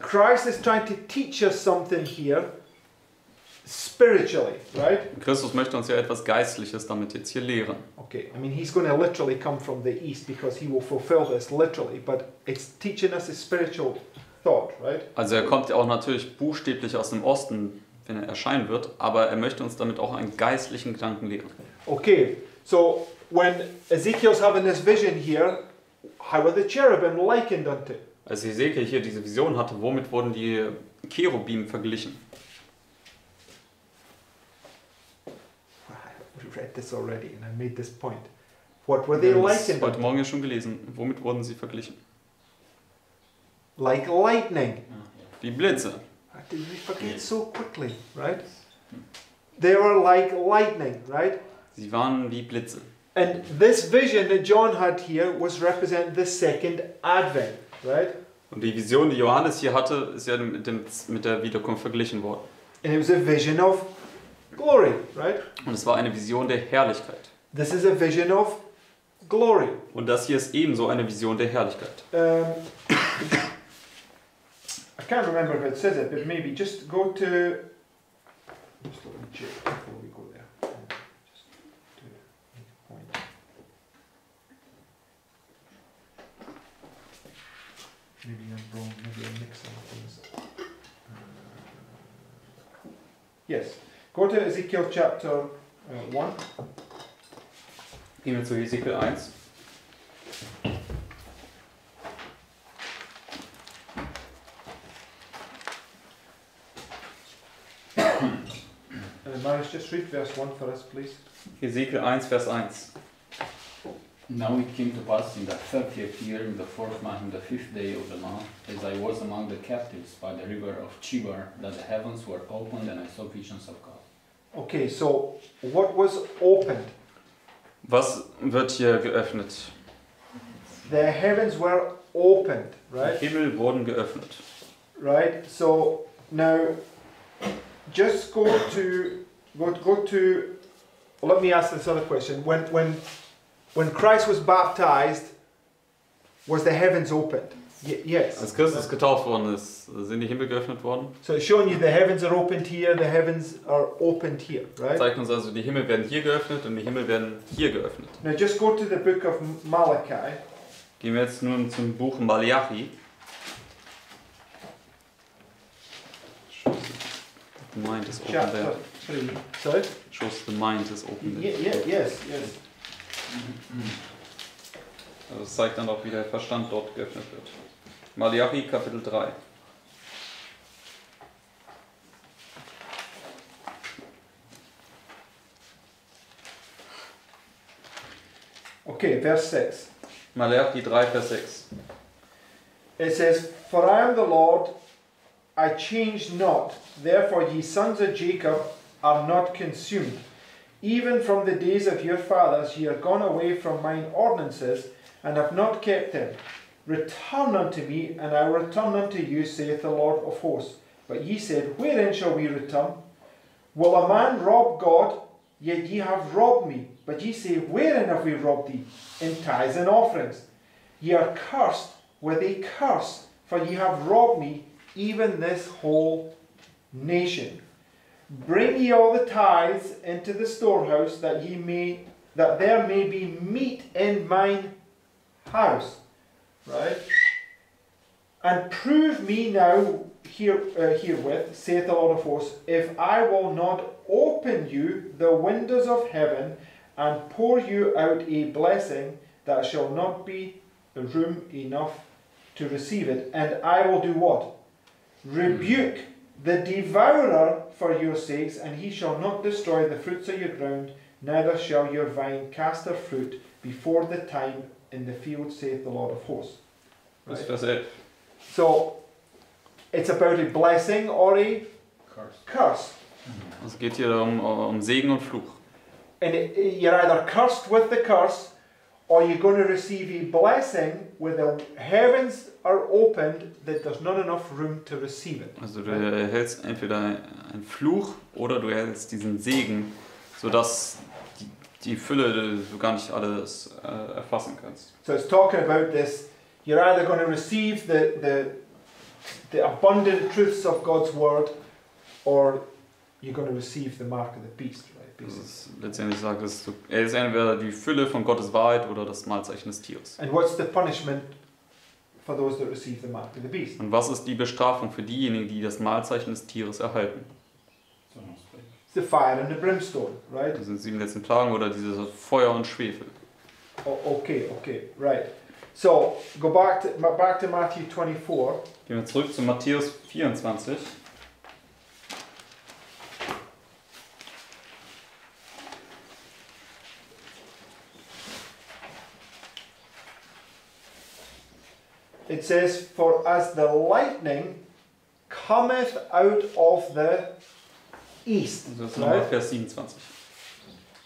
Christ is trying to teach us something here spiritually, right?
Christus möchte uns ja etwas Geistliches damit jetzt hier lehren.
Okay, I mean, he's going to literally come from the east because he will fulfill this literally, but it's teaching us a spiritual thought, right?
Also er kommt ja auch natürlich buchstäblich aus dem Osten, wenn er erscheinen wird, aber er möchte uns damit auch einen geistlichen Gedanken lehren.
Okay, so when Ezekiel's having this vision here, how are the cherubim likened unto?
Als Hesekiel hier diese Vision hatte, womit wurden die Cherubim verglichen?
We read this already and I made this point. What were they
Wir haben das
likened
heute? Morgen ja schon gelesen. Womit wurden sie verglichen?
Like lightning.
Wie Blitze.
We forget so quickly, right? They were like lightning, right?
Sie waren wie Blitze.
And this vision that John had here was represent the second advent, right?
Und die Vision, die Johannes hier hatte, ist ja mit, dem, mit der Wiederkunft verglichen worden.
And it was a vision of glory, right?
Und es war eine Vision der Herrlichkeit.
This is a vision of glory.
Und das hier ist ebenso eine Vision der Herrlichkeit.
Um, I can't remember if it says it, but maybe just go to. Just let me check before we go there. Uh, Just to make a point. Maybe I'm wrong. Maybe I'm mixing things. Uh, yes. Go to Ezekiel chapter uh, one.
Gehen wir zu Hesekiel 1.
Uh, Marius, just read verse one for us, please.
Hesekiel 1, Vers 1.
Now it came to pass in the thirtieth year, in the fourth month, in the fifth day of the month, as I was among the captives by the river of Chibar, that the heavens were opened and I saw visions of God.
Okay, so what was opened?
Was wird hier geöffnet?
The heavens were opened, right?
Die
right?
Himmel wurden geöffnet.
Right. So now, just go to go go to. Let me ask this other question. When when when Christ was baptized, was the heavens opened? Y- yes.
Als Christus getauft worden ist, sind die Himmel geöffnet worden.
So it's showing you the heavens are opened here, the heavens are opened here, right?
Zeigt uns also, die Himmel werden hier geöffnet und die Himmel werden hier geöffnet.
Now just go to the book of Malachi.
Gehen wir jetzt nun zum Buch Malachi. The mind is open
chapter
there.
3. Sorry?
Shows the mind is open
Yeah, yeah, yes, yes. Mhm.
Also es zeigt dann auch, wie der Verstand dort geöffnet wird. Malachi Kapitel 3.
Okay, verse 6.
Malachi 3, Vers 6.
It says, For I am the Lord, I change not. Therefore, ye sons of Jacob are not consumed. Even from the days of your fathers, ye are gone away from mine ordinances, and have not kept them. Return unto me, and I will return unto you, saith the Lord of hosts. But ye said, Wherein shall we return? Will a man rob God? Yet ye have robbed me. But ye say, Wherein have we robbed thee? In tithes and offerings. Ye are cursed with a curse, for ye have robbed me, even this whole nation. Bring ye all the tithes into the storehouse, that ye may that there may be meat in mine house. Right? And prove me now here uh, herewith, saith the Lord of hosts, if I will not open you the windows of heaven and pour you out a blessing that shall not be room enough to receive it, and I will do what? Rebuke the devourer for your sakes, and he shall not destroy the fruits of your ground, neither shall your vine cast her fruit before the time in the field, saith the Lord of hosts.
Bis
Right?
Vers 11.
So it's about a blessing or a
Curse.
curse.
Also es geht hier um, um Segen und Fluch.
And it, it- you're either cursed with the curse or you're going to receive a blessing where the heavens are opened that there's not enough room to receive it.
Also du erhältst entweder einen Fluch oder du erhältst diesen Segen, sodass die, die Fülle du gar nicht alles äh, erfassen kannst.
So it's talking about this. You're either going to receive the, the, the abundant truths of God's word or you're going to receive the mark of the beast,
ist letztendlich sagt es, du erhältst entweder die Fülle von Gottes Wahrheit oder das Malzeichen des Tieres.
And what's the punishment for those that receive the mark of the beast?
Und was ist die Bestrafung für diejenigen, die das Malzeichen des Tieres erhalten?
It's the fire and the brimstone, right?
Das sind sieben letzten Plagen oder diese Feuer und Schwefel.
Oh, okay, okay, right. So go back to back to Matthew 24.
Gehen wir zurück zu Matthäus 24.
It says, "For as the lightning cometh out of the east."
Also das ist
Right?
Vers 27.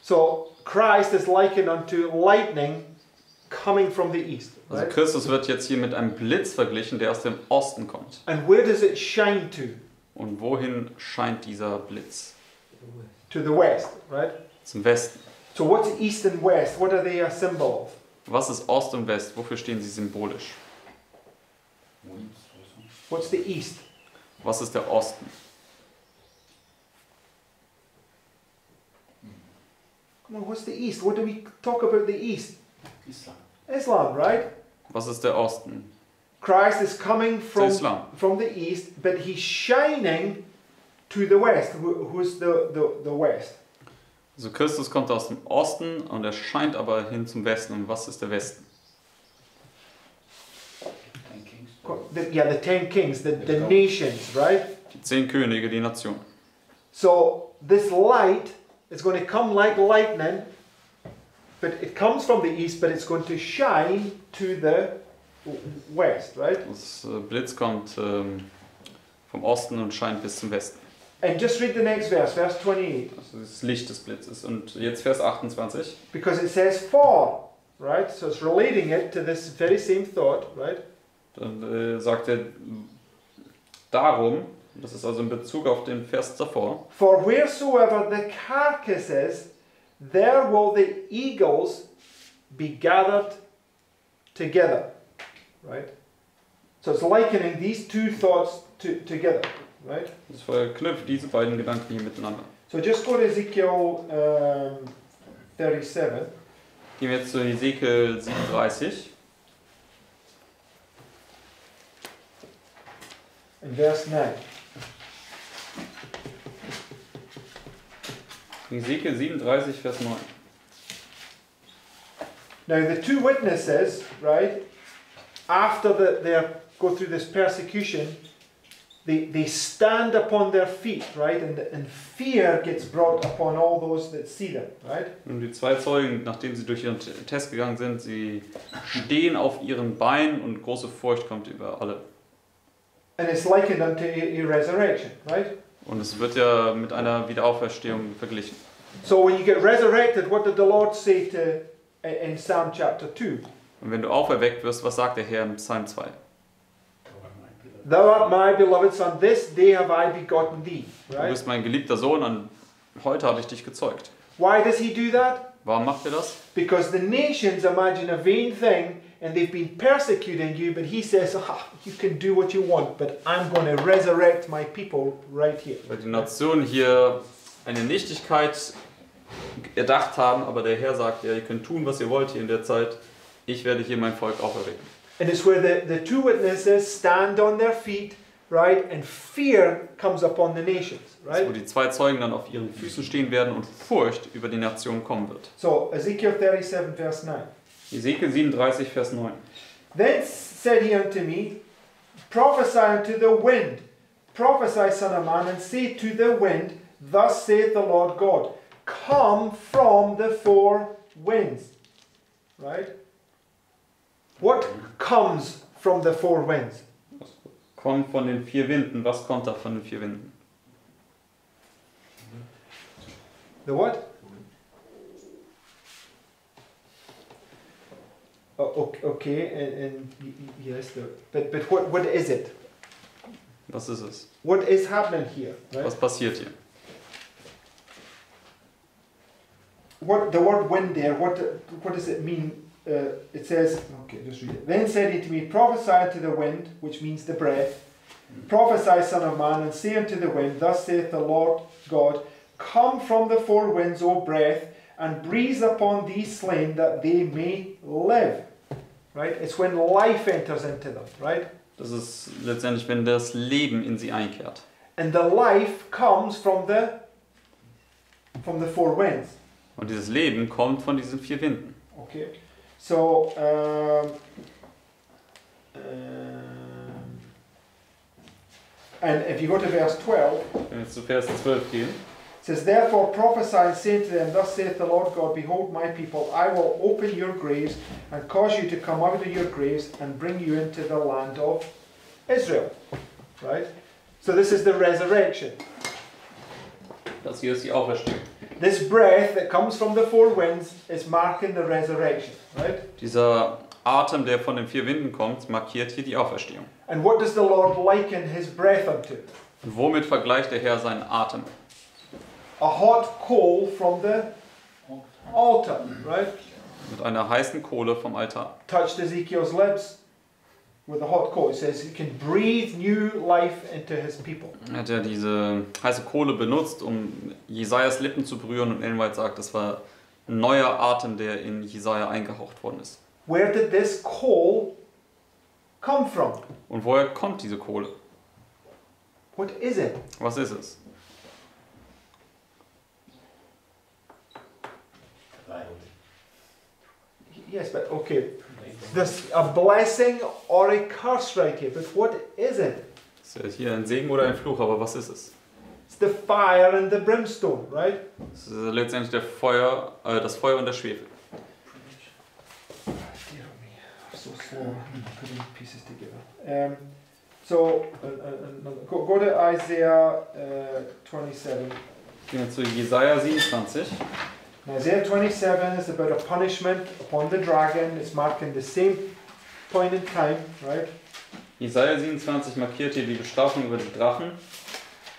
So Christ is likened unto lightning coming from the east.
Also
Right?
Christus wird jetzt hier mit einem Blitz verglichen, der aus dem Osten kommt.
And where does it shine to?
Und wohin scheint dieser Blitz?
To the west, right?
Zum Westen.
So what's east and west? What are they a symbol of?
Was ist Ost und West? Wofür stehen sie symbolisch?
What's the east?
Was ist der Osten?
Come on, what's the east? What do we talk about the east?
Islam.
Islam, right?
Was ist der Osten?
Christ is coming from,
Islam.
from the east, but he's shining to the west. Who- Who's the, the, the west?
Also Christus kommt aus dem Osten und er scheint aber hin zum Westen. Und was ist der Westen?
The, yeah, the ten kings, the, the nations, right?
Die zehn Könige, die Nation.
So this light is going to come like lightning, but it comes from the east, but it's going to shine to the west, right?
Das äh, Blitz kommt ähm, vom Osten und scheint bis zum Westen.
And just read the next verse, verse 28,
Also das Licht des Blitzes. Und jetzt Vers 28.
because it says for, right? So it's relating it to this very same thought, right?
Dann äh, sagt er darum, das ist also in Bezug auf den Vers davor,
For wheresoever the carcass is, there will the eagles be gathered together. Right? So it's likening these two thoughts to, together. Right?
das verknüpft diese beiden Gedanken hier miteinander.
So just go to Ezekiel um, 37
Gehen wir jetzt zu Ezekiel 37.
and verse 9.
Ezekiel 37, Vers 9.
Now the two witnesses, right, after the, they go through this persecution, they, they stand upon their feet, right, and, and fear gets brought upon all those that see them, right?
Und die zwei Zeugen, nachdem sie durch ihren Test gegangen sind, sie stehen auf ihren Beinen und große Furcht kommt über alle.
And it's likened unto a, a resurrection, right?
Und es wird ja mit einer Wiederauferstehung verglichen.
So when you get resurrected, what did the Lord say to in Psalm chapter 2?
Und wenn du auferweckt wirst, was sagt der Herr im Psalm 2?
Thou art my beloved son, this day have I begotten thee,
Du
right?
bist mein geliebter Sohn und heute habe ich dich gezeugt.
Why does he do that?
Warum macht er das?
Because the nations imagine a vain thing and they've been persecuting you, but he says, ah, you can do what you want, but I'm going to resurrect my people right here.
Weil die Nationen hier eine Nichtigkeit erdacht haben, aber der Herr sagt, ja, ihr könnt tun, was ihr wollt hier in der Zeit. Ich werde hier mein Volk auferwecken.
And it's where the, the two witnesses stand on their feet, right? And fear comes upon the nations,
Das, wo
right?
die zwei Zeugen dann auf ihren Füßen stehen werden und Furcht über die Nation kommen wird.
So, Ezekiel 37, verse 9.
Ezekiel 37, Vers 9.
Then said he unto me, Prophesy unto the wind, prophesy, son of man, and say to the wind, Thus saith the Lord God, Come from the four winds. Right? What comes from the four winds?
Kommt von den vier Winden. Was kommt da von den vier Winden?
The what? Okay, okay, and, and yes, the, but but what, what is it?
Was ist es?
What is happening here? Right?
Was passiert hier?
what the word wind there, what what does it mean? Uh, it says, okay, just read it. Then said he to me, Prophesy to the wind, which means the breath. Prophesy, son of man, and say unto the wind, Thus saith the Lord God, Come from the four winds, O breath, and breathe upon these slain, that they may live. Right? It's when life enters into them, right?
Das ist letztendlich, wenn das Leben in sie einkehrt.
And the life comes from the from the four winds.
Und dieses Leben kommt von diesen vier Winden.
Okay, so um, um, and if you go to verse 12,
Wenn wir jetzt zu Vers 12 gehen.
It says, Therefore prophesy and say to them, Thus saith the Lord God, Behold, my people, I will open your graves and cause you to come out of your graves and bring you into the land of Israel. Right? So this is the resurrection.
Das hier ist die Auferstehung.
This breath that comes from the four winds is marking the resurrection. Right?
Dieser Atem, der von den vier Winden kommt, markiert hier die Auferstehung.
And what does the Lord liken his breath unto?
Und womit vergleicht der Herr seinen Atem?
A hot coal from the altar, right?
Mit einer heißen Kohle vom Altar.
Touched Ezekiel's lips with the hot coal. It says he can breathe new life into his people.
Er hat ja diese heiße Kohle benutzt, um Jesajas Lippen zu berühren und White sagt, das war ein neuer Atem, der in Jesaja eingehaucht worden ist.
Where did this coal come from?
Und woher kommt diese Kohle?
What is it?
Was ist es?
Yes, but okay. There's a blessing or a curse right here, but what is it?
Ist ja hier ein Segen oder ein Fluch, aber was ist es?
It's the fire and the brimstone, right?
Es ist letztendlich der Feuer, äh, das Feuer und der Schwefel.
Dear me, I'm so slow putting pieces together. Um, so, uh, uh, uh, go, go to Isaiah uh, 27.
Gehen wir zu Jesaja 27.
Isaiah 27 is about a punishment upon the dragon. It's marking the same point in time, right?
Jesaja 27 markiert hier die Bestrafung über die Drachen,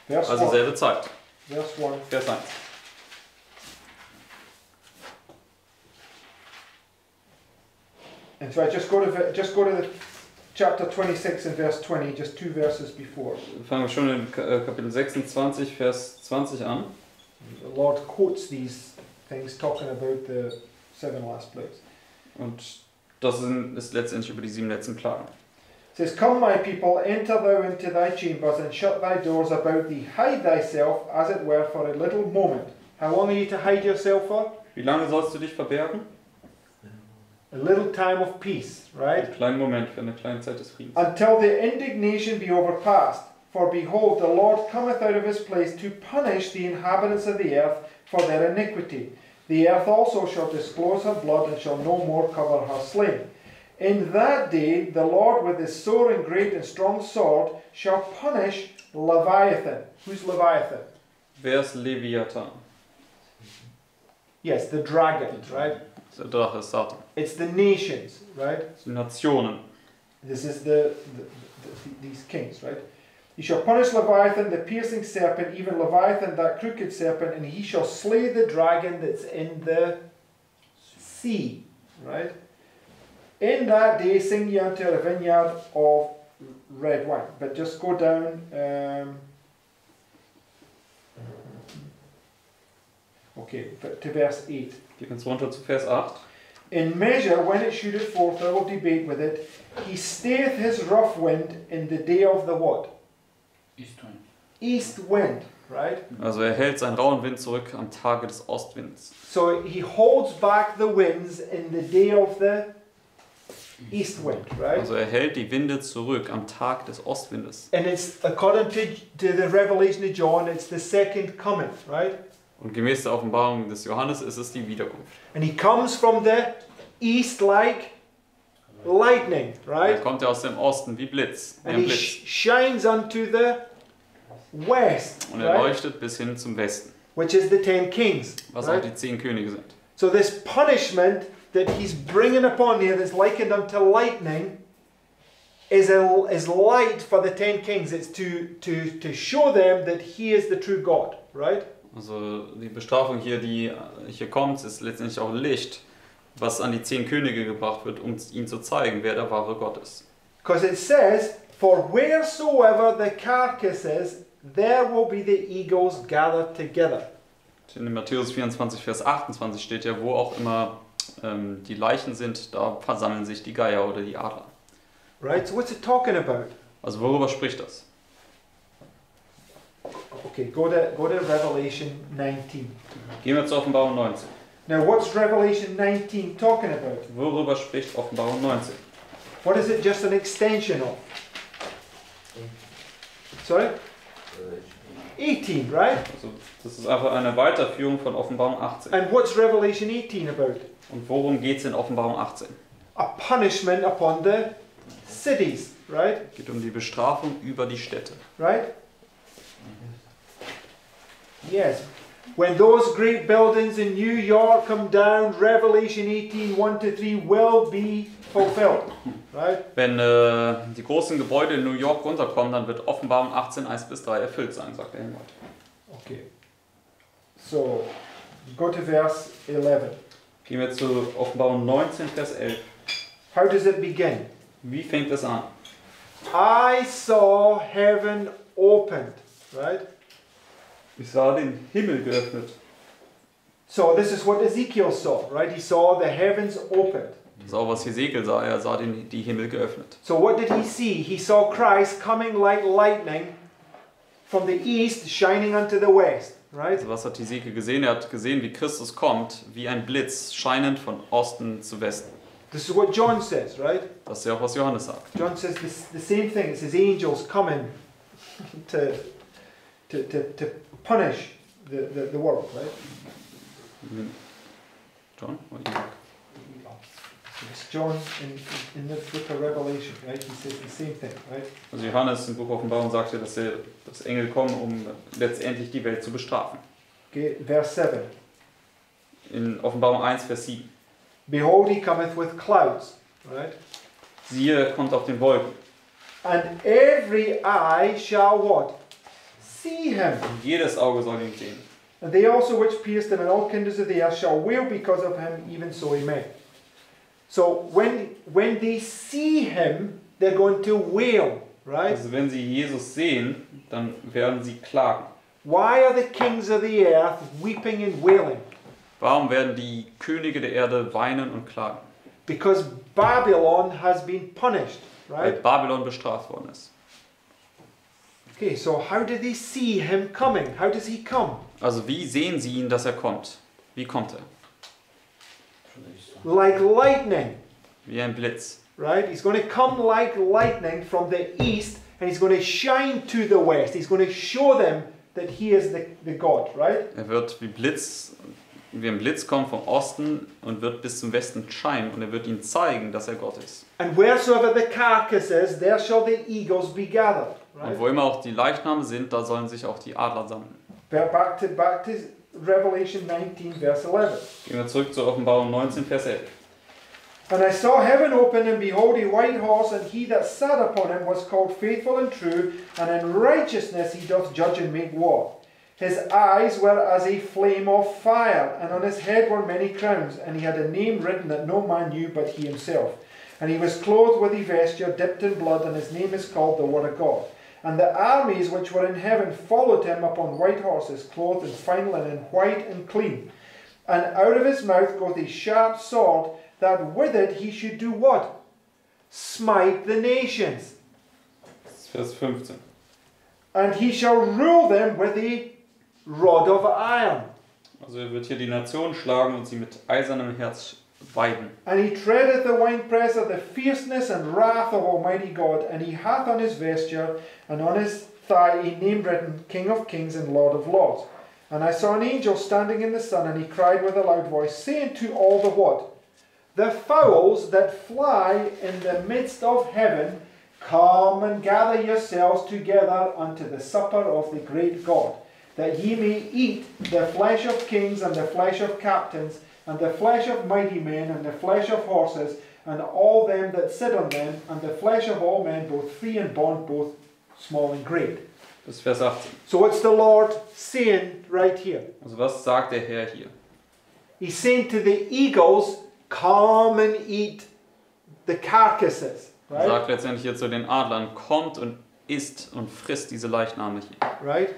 also
1.
selbe Zeit.
Verse 1.
Vers 1.
And so I just go to just go to the chapter 26 and verse 20, just two verses before.
Fangen wir schon in äh, Kapitel 26, Vers 20 an.
The Lord quotes these things, talking about the seven last plagues.
Und das sind- ist letztendlich über die sieben letzten Plagen.
It says, Come, my people, enter thou into thy chambers, and shut thy doors about thee. Hide thyself, as it were, for a little moment. How long are you to hide yourself for?
Wie lange sollst du dich verbergen?
A little time of peace, right?
Einen kleinen Moment, für eine kleine Zeit des Friedens.
Until the indignation be overpast. For behold, the Lord cometh out of his place to punish the inhabitants of the earth for their iniquity. The earth also shall disclose her blood and shall no more cover her slain. In that day, the Lord with his sore and great and strong sword shall punish Leviathan. Who's Leviathan?
Wer ist Leviathan?
Yes, the dragon, right?
The Drache Satan.
It's the nations, right?
Sind Nationen.
This is the, the, the, these kings, right? He shall punish Leviathan, the piercing serpent, even Leviathan, that crooked serpent, and he shall slay the dragon that's in the sea, right? In that day sing ye unto a vineyard of red wine. But just go down. Um, okay, to verse 8.
Gehen wir jetzt runter zu Vers 8.
In measure, when it shooteth forth, I will debate with it. He stayeth his rough wind in the day of the what?
East wind.
East wind, right?
Also er hält seinen rauen Wind zurück am Tage des Ostwinds.
So he holds back the winds in the day of the east wind, right?
Also er hält die Winde zurück am Tag des Ostwindes.
And it's according to, to the revelation of John, it's the second coming, right?
Und gemäß der Offenbarung des Johannes ist es die Wiederkunft.
And he comes from the east like lightning,
Er
right?
kommt ja aus dem Osten wie Blitz, wie
And he
Blitz.
sh- shines unto the west,
Und er
right?
leuchtet bis hin zum Westen,
which is the ten kings,
was auch
right?
die zehn Könige sind.
So this punishment that he's bringing upon here, that's likened unto lightning, is a, is light for the ten kings. It's to to to show them that he is the true God, right?
Also die Bestrafung hier, die hier kommt, ist letztendlich auch Licht, was an die zehn Könige gebracht wird, um ihnen zu zeigen, wer der wahre Gott ist.
Because it says, "For wheresoever the carcass is, there will be the eagles gathered together."
In Matthäus 24, Vers 28 steht ja, wo auch immer ähm, die Leichen sind, da versammeln sich die Geier oder die Adler.
Right. So what's it talking about?
Also worüber spricht das?
Okay, go to go to Revelation 19.
Gehen wir zur Offenbarung 19.
Now, what's Revelation 19 talking about?
Worüber spricht Offenbarung 19?
What is it just an extension of? Sorry? 18, right?
Also das ist einfach eine Weiterführung von Offenbarung 18.
And what's Revelation 18 about?
Und worum geht es in Offenbarung 18?
A punishment upon the cities, right?
Es geht um die Bestrafung über die Städte.
Right? Yes. When those great buildings in New York come down, Revelation 18 1 to 3 will be fulfilled, right?
Wenn äh, die großen Gebäude in New York runterkommen, dann wird Offenbarung 18, 1 bis 3 erfüllt sein, sagt der Helmut.
Okay. So, go to verse 11.
Gehen wir zu Offenbarung 19, Vers 11.
How does it begin?
Wie fängt es an?
I saw heaven opened, right?
Ich sah den Himmel geöffnet.
So this is what Ezekiel saw, right? He saw the heavens opened.
Das auch, was Hesekiel sah. Er sah den, die Himmel geöffnet.
So what did he see? He saw Christ coming like lightning from the east, shining unto the west, right?
Also was hat Hesekiel gesehen? Er hat gesehen, wie Christus kommt, wie ein Blitz, scheinend von Osten zu Westen.
This is what John says, right?
Das ist ja auch, was Johannes sagt.
John says this, the same thing. It says angels coming to, to, to, to punish the, the, the world, right?
John? What do you think?
It's John in, in the book of Revelation, right? He says the same thing, right?
Also Johannes im Buch Offenbarung sagte, dass, er, dass Engel kommen, um letztendlich die Welt zu bestrafen.
Okay, verse 7.
In Offenbarung 1, Vers 7.
Behold, he cometh with clouds, right?
Siehe, er kommt auf den Wolken.
And every eye shall what? See him.
Und jedes Auge soll ihn sehen.
And they also which pierced him, and all kindreds of the earth shall wail because of him, even so amen. So when when they see him, they're going to wail, right?
Also wenn sie Jesus sehen, dann werden sie klagen.
Why are the kings of the earth weeping and wailing?
Warum werden die Könige der Erde weinen und klagen?
Because Babylon has been punished,
Weil
right?
Babylon bestraft worden ist.
Okay, so how do they see him coming? How does he come?
Also wie sehen sie ihn, dass er kommt? Wie kommt er?
Like lightning,
Wie ein Blitz.
right? He's going to come like lightning from the east and he's going to shine to the west. He's going to show them that he is the, the God, right?
Er wird wie Blitz, wie ein Blitz kommen vom Osten und wird bis zum Westen scheinen und er wird ihnen zeigen, dass er Gott ist.
And wheresoever the carcass is, there shall the eagles be gathered,
Und
right?
wo immer auch die Leichname sind, da sollen sich auch die Adler sammeln.
Back to Revelation 19, verse 11.
Gehen wir zurück zur Offenbarung 19, Vers 11.
And I saw heaven open, and behold, a white horse, and he that sat upon him was called faithful and true, and in righteousness he doth judge and make war. His eyes were as a flame of fire, and on his head were many crowns, and he had a name written that no man knew but he himself. And he was clothed with a vesture dipped in blood, and his name is called the Word of God. And the armies which were in heaven followed him upon white horses, clothed in fine linen, white and clean. And out of his mouth goeth a sharp sword, that with it he should do what? Smite the nations.
Vers 15.
And he shall rule them with a rod of iron.
Also er wird hier die Nationen schlagen und sie mit eisernem Herz weiden.
And he treadeth the winepress of the fierceness and wrath of Almighty God, and he hath on his vesture and on his thigh a name written, King of Kings and Lord of Lords. And I saw an angel standing in the sun, and he cried with a loud voice, saying to all the what? The fowls that fly in the midst of heaven, Come and gather yourselves together unto the supper of the great God, that ye may eat the flesh of kings and the flesh of captains, and the flesh of mighty men, and the flesh of horses, and all them that sit on them, and the flesh of all men, both free and bond, both small and great.
Bis Vers 18.
So what's the Lord saying right here?
Also was sagt der Herr hier?
He's saying to the eagles, Come and eat the carcasses.
Er
Right?
sagt letztendlich hier zu den Adlern, kommt und isst und frisst diese Leichname hier.
Right?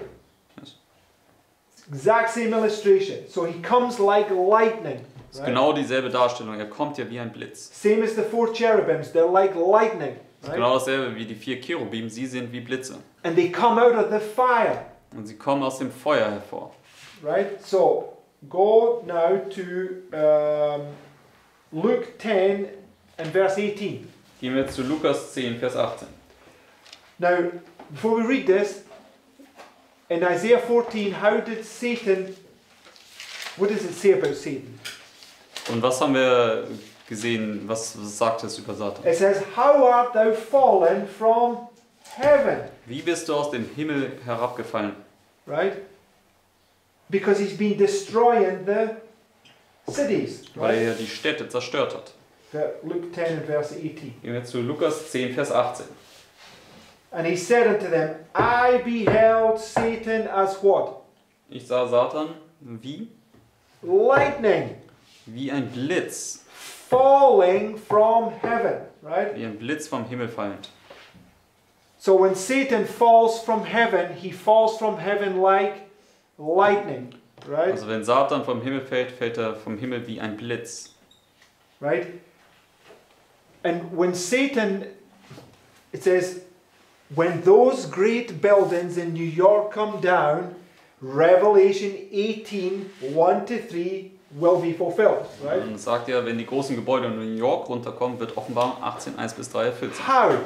Exact same illustration. So he comes like lightning. Right?
genau dieselbe Darstellung. Er kommt ja wie ein Blitz.
Same as the four cherubims, they're like lightning. Right?
genau dasselbe wie die vier Cherubim. Sie sind wie Blitze.
And they come out of the fire.
Und sie kommen aus dem Feuer hervor.
Right? So go now to um, Luke 10 and verse 18.
Gehen wir zu Lukas 10, Vers 18.
Now, before we read this, in Isaiah 14, how did Satan, what does it say about Satan?
Und was haben wir gesehen? Was, was sagt es über Satan?
It says, How art thou fallen from heaven?
Wie bist du aus dem Himmel herabgefallen?
Right? Because he's been destroying the cities.
Weil
Right?
er die Städte zerstört hat.
Luke 10 and verse 18.
Gehen wir zu Lukas 10, Vers 18.
And he said unto them, I beheld Satan as what?
Ich sah Satan wie?
Lightning
Wie ein Blitz.
falling from heaven. Right?
Wie ein Blitz vom Himmel fallend.
So when Satan falls from heaven, he falls from heaven like lightning, right?
Also wenn Satan vom Himmel fällt, fällt er vom Himmel wie ein Blitz.
Right? And when Satan, it says, when those great buildings in New York come down, Revelation 18 1 to 3 will be fulfilled, right?
Dann sagt er, wenn die großen Gebäude in New York runterkommen, wird Offenbarung 18, 1 bis 3 erfüllt sein.
How?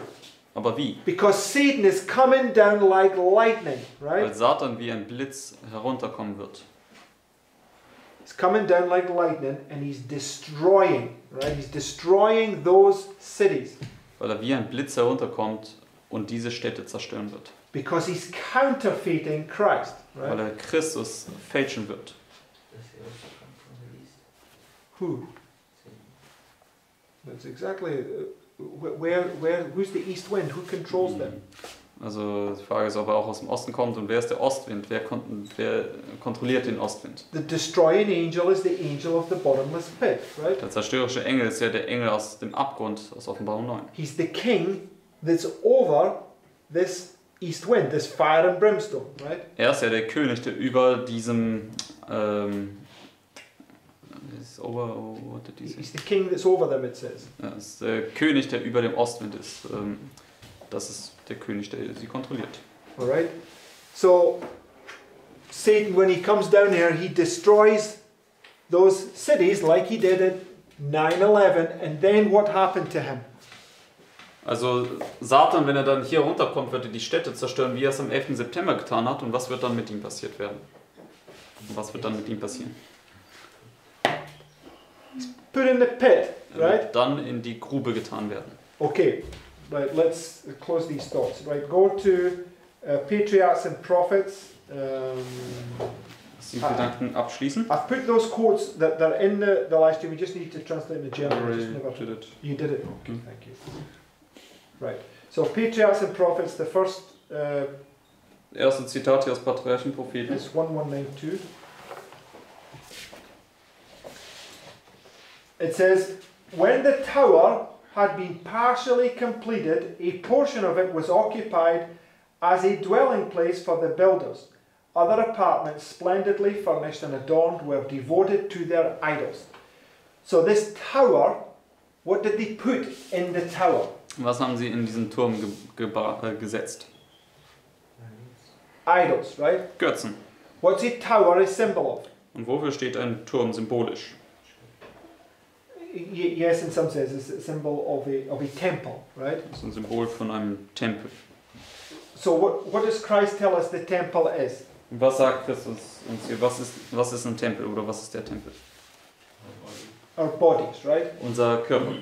Aber wie?
Because Satan is coming down like lightning,
Weil
right?
Satan wie ein Blitz herunterkommen wird.
He's coming down like lightning and he's destroying, right? He's destroying those cities
Weil er wie ein Blitz herunterkommt und diese Städte zerstören wird.
because he's counterfeiting Christ,
Weil
right?
er Christus fälschen wird.
Also?
Who? That's exactly uh, wh- where, where, who's the east wind? Who controls them?
Also die Frage ist, ob er auch aus dem Osten kommt und wer ist der Ostwind? Wer, kon wer kontrolliert den Ostwind?
The destroying angel is the angel of the bottomless pit, right?
Der zerstörerische Engel ist ja der Engel aus dem Abgrund aus Offenbarung 9.
He's the king that's over this east wind, this fire and brimstone, right?
Er ist ja der König, der über diesem ähm, over, oh, what did he say?
He's the king that's over them, it says.
Ja, ist der König, der über dem Ostwind ist. Ähm, das ist der König, der sie kontrolliert.
All right? So, Satan, when he comes down here, he destroys those cities like he did at 9 11. And then what happened to him?
Also Satan, wenn er dann hier runterkommt, wird er die Städte zerstören, wie er es am 11. September getan hat. Und was wird dann mit ihm passiert werden? Und was wird dann mit ihm passieren?
Put in the pit, right?
dann in die Grube getan werden.
Okay, right, let's close these thoughts. Right, go to uh, Patriarchs and Prophets. Um,
die Gedanken abschließen.
I've put those quotes that they're in the, the live stream. We just need to translate in the German.
Did it.
You did it. Okay,
Mm.
thank you. Right. So Patriarchs and Prophets. The first uh,
Erste Zitat hier aus Patriarchen Propheten.
is one one nine two. It says, when the tower had been partially completed, a portion of it was occupied as a dwelling place for the builders. Other apartments, splendidly furnished and adorned, were devoted to their idols. So, this tower, what did they put in the tower?
Was haben sie in diesen Turm ge gebra- äh, gesetzt?
Idols, right?
Götzen.
What's a tower a symbol of?
Und wofür steht ein Turm symbolisch?
Yes, in some sense, it's a symbol of a, of a temple, right?
Das ist ein Symbol von einem Tempel.
So, what, what does Christ tell us the temple is?
Was sagt Christus uns hier? Was ist, was ist ein Tempel oder was ist der Tempel?
Our bodies, right?
Unser Körper.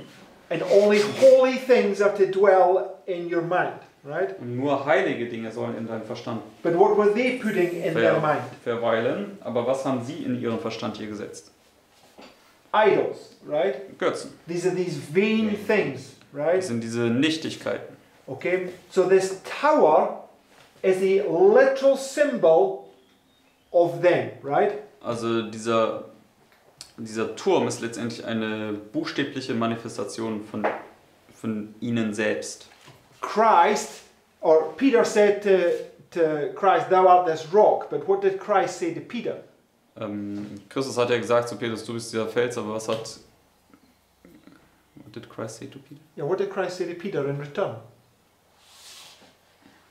And only holy things are to dwell in your mind, right?
Und nur heilige Dinge sollen in deinem Verstand
But what were they putting in their
ver
mind?
verweilen. Aber was haben sie in ihren Verstand hier gesetzt?
Idols, right?
Götzen.
These are these vain things, right?
Das sind diese Nichtigkeiten.
Okay, so this tower is a literal symbol of them, right?
Also dieser, dieser Turm ist letztendlich eine buchstäbliche Manifestation von, von ihnen selbst.
Christ, or Peter said to, to Christ, Thou art this rock, but what did Christ say to Peter?
Ähm, Christus hat ja gesagt zu Petrus, du bist dieser Fels, aber was hat... What did Christ say to Peter?
Yeah, what did Christ say to Peter in return?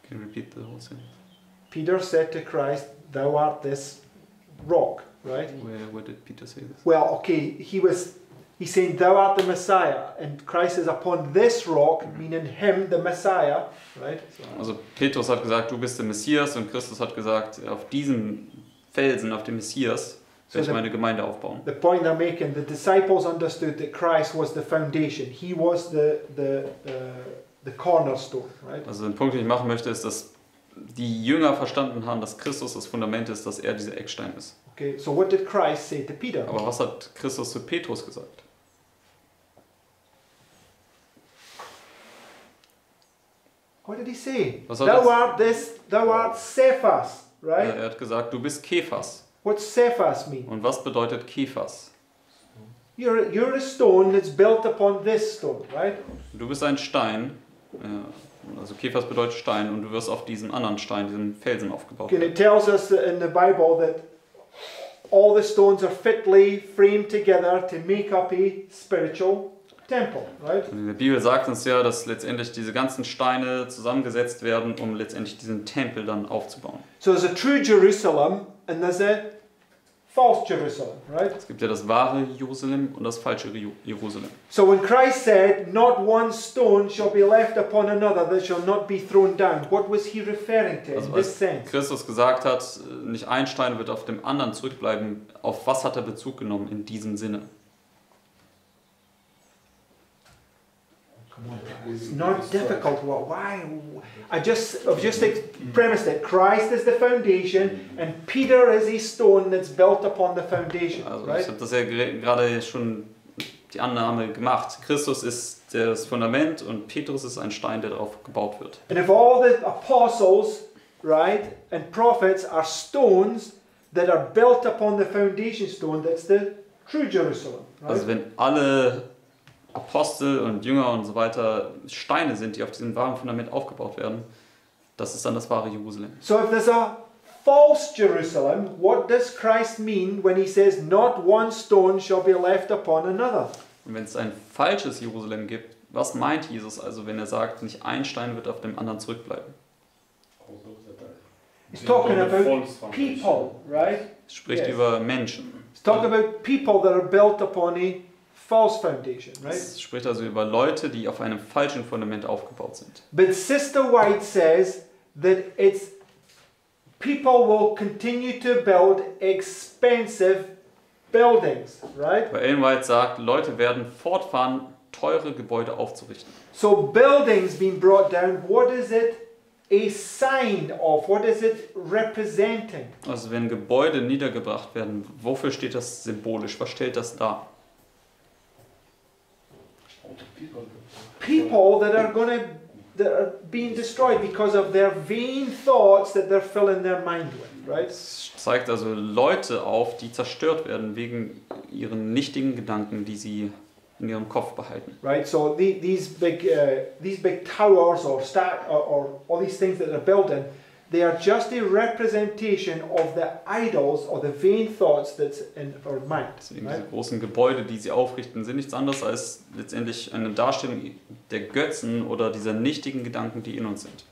Can you repeat the whole sentence?
Peter said to Christ, Thou art this rock, right?
Where, where did Peter say this?
Well, okay, he was he's saying thou art the Messiah, and Christ is upon this rock, meaning him, the Messiah, right? So,
Also Petrus hat gesagt, du bist der Messias und Christus hat gesagt, auf diesem Felsen, auf dem Messias, werde ich
So the-
meine Gemeinde aufbauen.
the point I'm making, the disciples understood that Christ was the foundation. He was the the uh, the cornerstone, right?
Also den Punkt, den ich machen möchte, ist, dass die Jünger verstanden haben, dass Christus das Fundament ist, dass er dieser Eckstein ist.
Okay, so what did Christ say to Peter?
Aber was hat Christus zu Petrus gesagt?
What did he say?
Was hat
Thou
er-
art this, thou art Cephas, right?
Er hat gesagt, du bist Kephas.
What's Cephas mean?
Und was bedeutet Kephas?
You're, you're a stone that's built upon this stone, right?
Du bist ein Stein, ja, Also Kephas bedeutet Stein und du wirst auf diesem anderen Stein, diesem Felsen aufgebaut.
And it tells us in the Bible that all the stones are fitly framed together to make up a spiritual temple, right?
In der Bibel sagt uns ja, dass letztendlich diese ganzen Steine zusammengesetzt werden, um letztendlich diesen Tempel dann aufzubauen.
So there's a true Jerusalem and there's a false Jerusalem, right?
Es gibt ja das wahre Jerusalem und das falsche Jerusalem.
So when Christ said, Not one stone shall be left upon another that shall not be thrown down, what was he referring to
Also
in this sense?
Christus gesagt hat, nicht ein Stein wird auf dem anderen zurückbleiben, auf was hat er Bezug genommen in diesem Sinne?
It's not difficult. Well, why? I just I've just premised it. Christ is the foundation, and Peter is a stone that's built upon the foundation.
Also ich
Right?
habe das ja gerade schon die Annahme gemacht. Christus ist das Fundament und Petrus ist ein Stein, der darauf gebaut wird.
And if all the apostles, right, and prophets are stones that are built upon the foundation stone, that's the true Jerusalem. Right?
Also wenn alle Apostel und Jünger und so weiter Steine sind, die auf diesem wahren Fundament aufgebaut werden, das ist dann das wahre Jerusalem.
So if there's a false Jerusalem, what does Christ mean when he says, Not one stone shall be left upon another?
Und wenn es ein falsches Jerusalem gibt, was meint Jesus also, wenn er sagt, nicht ein Stein wird auf dem anderen zurückbleiben?
He's talking about people, right?
Spricht
Yes.
über Menschen.
He's talking about people that are built upon a false foundation, right?
Es spricht also über Leute, die auf einem falschen Fundament aufgebaut sind.
But Sister White says that it's people will continue to build expensive buildings, right?
Weil Ellen White sagt, Leute werden fortfahren, teure Gebäude aufzurichten.
So buildings being brought down, what is it a sign of? What is it representing?
Also wenn Gebäude niedergebracht werden, wofür steht das symbolisch? Was stellt das dar?
People that are going to that are being destroyed because of their vain thoughts that they're filling their mind with, right?
Es zeigt also Leute auf, die zerstört werden wegen ihren nichtigen Gedanken, die sie in ihrem Kopf behalten.
Right. So the, these big uh, these big towers or stat or, or all these things that they're building, they are just a representation of the idols or the vain thoughts that's in our mind.
Deswegen
Right?
diese großen Gebäude, die sie aufrichten, sind nichts anderes als letztendlich eine Darstellung der Götzen oder dieser nichtigen Gedanken, die in uns sind.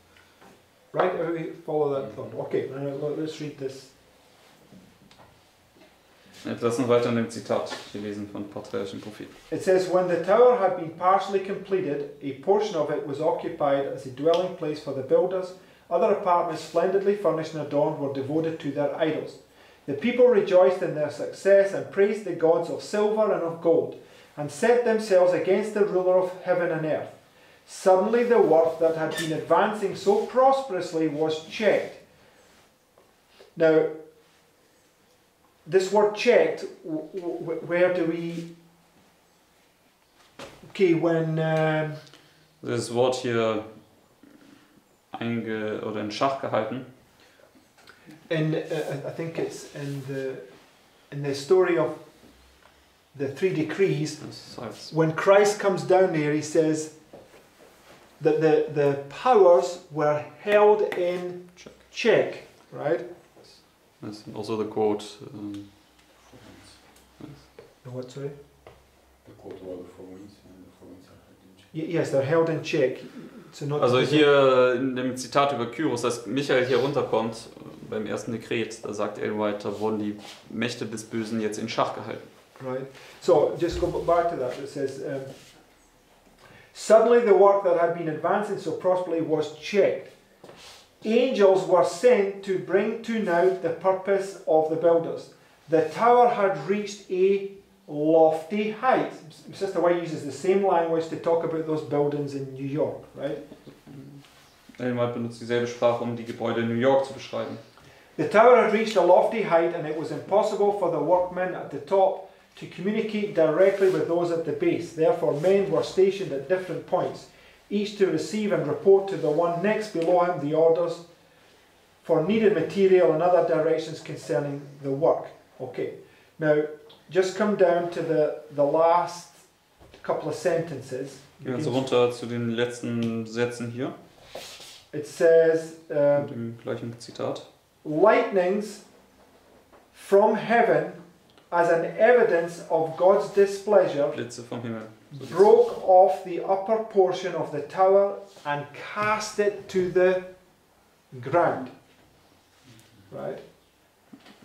Right? Everybody follow that thought. Okay. Let's read this.
Jetzt lassen wir weiter in dem Zitat hier lesen von patriarchischen Propheten.
It says, When the tower had been partially completed, a portion of it was occupied as a dwelling place for the builders. Other apartments, splendidly furnished and adorned, were devoted to their idols. The people rejoiced in their success and praised the gods of silver and of gold, and set themselves against the ruler of heaven and earth. Suddenly, the work that had been advancing so prosperously was checked. Now, this word checked, where do we Okay, when um,
Das Wort hier einge oder in Schach gehalten.
in uh, I think it's in the in the story of the three decrees, when Christ comes down there, he says that the the powers were held in
Check.
check, right?
das ist also the quote.
The What sorry?
The court war the province and the province are
Y- yes, they're held in check.
Also hier in dem Zitat über Kyros, dass Michael hier runterkommt beim ersten Dekret, da sagt Ellen White, da wurden die Mächte des Bösen jetzt in Schach gehalten.
Right. So just go back to that. It says, um, suddenly the work that had been advancing so prosperously was checked. Angels were sent to bring to naught the purpose of the builders. The tower had reached a lofty height. Sister White uses the same language to talk about those buildings in New York, right?
White benutzt dieselbe Sprache, um die Gebäude in New York zu beschreiben.
The tower had reached a lofty height, and it was impossible for the workmen at the top to communicate directly with those at the base. Therefore, men were stationed at different points, each to receive and report to the one next below him the orders for needed material and other directions concerning the work. Okay, now just come down to the, the last couple of sentences.
Gehen wir jetzt runter zu den letzten Sätzen hier.
it says, um,
Mit dem gleichen Zitat.
lightnings from heaven as an evidence of God's displeasure
Blitze vom Himmel. So
broke off the upper portion of the tower and cast it to the ground. Right?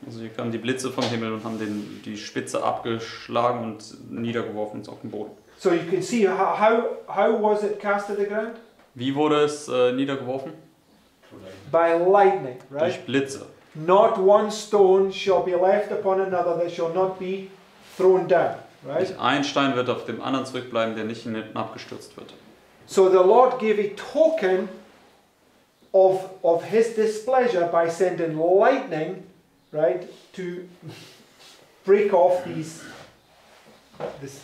Also hier kamen die Blitze vom Himmel und haben den, die Spitze abgeschlagen und niedergeworfen auf den Boden.
So you can see how, how, was it cast to the ground?
Wie wurde es äh, niedergeworfen?
By lightning, right?
Durch Blitze.
Not one stone shall be left upon another that shall not be thrown down, right?
Nicht ein Stein wird auf dem anderen zurückbleiben, der nicht hinten abgestürzt wird.
So the Lord gave a token of, of his displeasure by sending lightning, right, to break off these this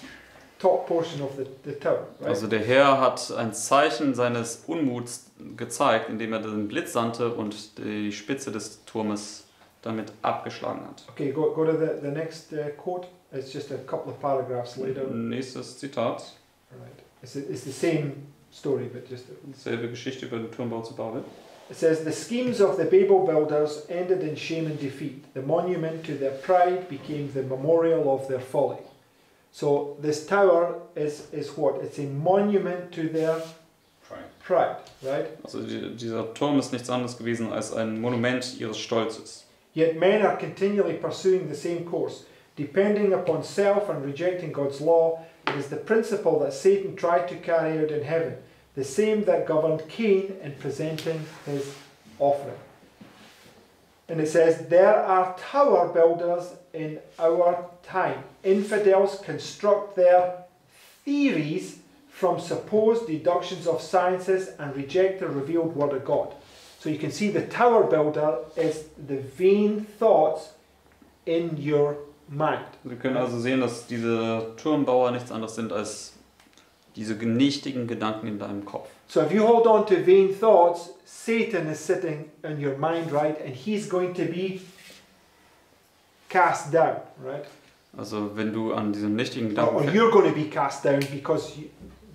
top portion of the, the tower, right?
Also der Herr hat ein Zeichen seines Unmuts gezeigt, indem er den Blitz sandte und die Spitze des Turmes damit abgeschlagen hat.
Okay, go, go to the, the next uh, quote. It's just a couple of paragraphs later.
Nächstes Zitat.
Right. It's, it's the same story, but just
Selbe Geschichte über den Turmbau zu Babel.
It says, The schemes of the Babel builders ended in shame and defeat. The monument to their pride became the memorial of their folly. So, this tower is, is what? It's a monument to their
Right.
pride, right?
Also die, dieser Turm ist nichts anderes gewesen als ein Monument ihres Stolzes.
Yet men are continually pursuing the same course, depending upon self and rejecting God's law. It is the principle that Satan tried to carry out in heaven, the same that governed Cain in presenting his offering. And it says, There are tower builders in our time. Infidels construct their theories from supposed deductions of sciences and reject the revealed word of God. So you can see the tower builder is the vain thoughts in your mind.
Wir können also sehen, dass diese Turmbauer nichts anderes sind als diese nichtigen Gedanken in deinem Kopf.
So if you hold on to vain thoughts, Satan is sitting in your mind, right? And he's going to be cast down, right?
Also wenn du an diesen nichtigen Gedanken
or you're going to be cast down because you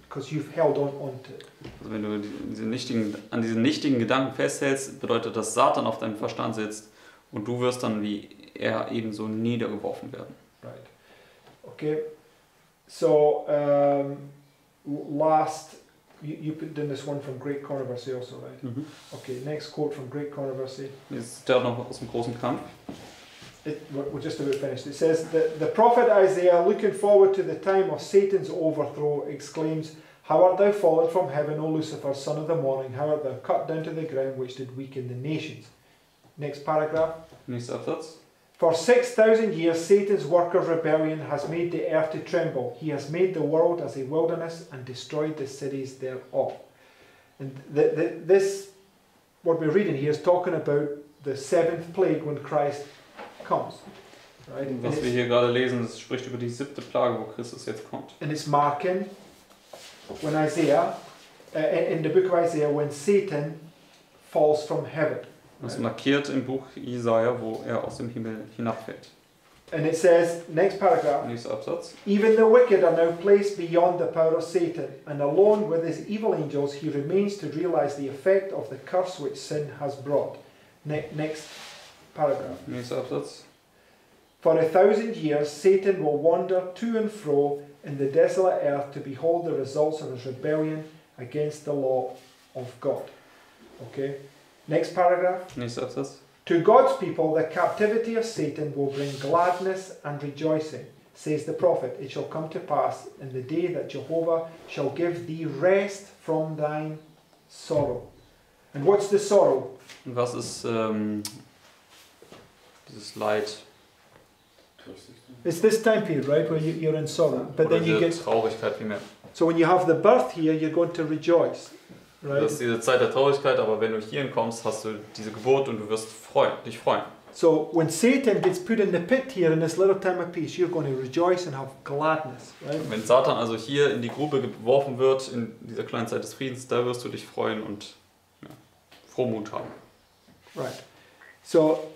because you've held on onto it.
also wenn du die- diese nichtigen, an diesen nichtigen Gedanken festhältst, bedeutet das Satan auf deinem Verstand sitzt und du wirst dann wie er ebenso niedergeworfen werden.
Right. Okay. So um, last, you, you put in this one from Great Controversy also, right? Okay. Next quote from Great Controversy.
Jetzt der noch aus dem großen Kampf.
It, we're, we're just about finished. It says that the prophet Isaiah, looking forward to the time of Satan's overthrow, exclaims, How art thou fallen from heaven, O Lucifer, son of the morning? How art thou cut down to the ground, which did weaken the nations? Next paragraph.
Nächster Absatz.
For 6,000 years, Satan's work of rebellion has made the earth to tremble. He has made the world as a wilderness and destroyed the cities thereof. And the, the, this, what we're reading here, is talking about the seventh plague when Christ comes. Right? And
Was wir
it's,
hier gerade lesen, das spricht über die siebte Plage, wo Christus jetzt kommt.
and it's marking when Isaiah, uh, in the book of Isaiah, when Satan falls from heaven.
Das markiert im Buch Jesaja, wo er aus dem Himmel hinabfällt.
And it says, next paragraph,
Nächster Absatz.
Even the wicked are now placed beyond the power of Satan, and alone with his evil angels, he remains to realize the effect of the curse which sin has brought. Ne- next paragraph.
Nächster Absatz.
For a thousand years, Satan will wander to and fro in the desolate earth to behold the results of his rebellion against the law of God. Okay? Next paragraph.
Absatz.
To God's people, the captivity of Satan will bring gladness and rejoicing, says the prophet. It shall come to pass in the day that Jehovah shall give thee rest from thine sorrow. And what's the sorrow?
Und was ist ähm, dieses Leid?
It's this time period, right, where you, you're in sorrow. But
Oder
then you get.
Traurigkeit vielmehr.
So when you have the birth here, you're going to rejoice, right?
Das ist diese Zeit der Traurigkeit, aber wenn du hierhin kommst, hast du diese Geburt und du wirst freuen, dich freuen.
So when Satan gets put in the pit here in this little time of peace, you're going to rejoice and have gladness, right?
Wenn Satan also hier in die Grube geworfen wird, in dieser kleinen Zeit des Friedens, da wirst du dich freuen und ja, Frohmut haben.
Right. So,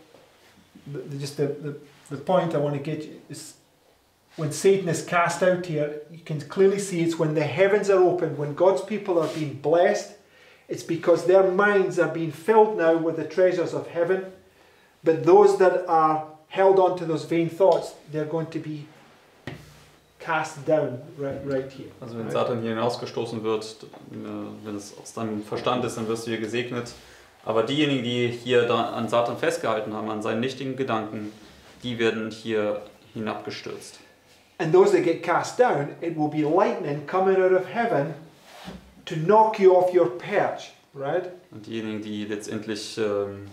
the, just the, the, the point I want to get is when Satan is cast out here, you can clearly see it's when the heavens are open, when God's people are being blessed, It's because their minds are being filled now with the treasures of heaven. But those that are held on to those vain thoughts, they're going to be cast down right, right here.
Also wenn? Satan hier hinausgestoßen wird, äh, wenn es aus deinem Verstand ist, dann wirst du hier gesegnet. Aber diejenigen, die hier an Satan festgehalten haben, an seinen nichtigen Gedanken, die werden hier hinabgestürzt.
And those that get cast down, it will be lightning coming out of heaven to knock you off your perch, right?
Und diejenigen, die letztendlich ähm,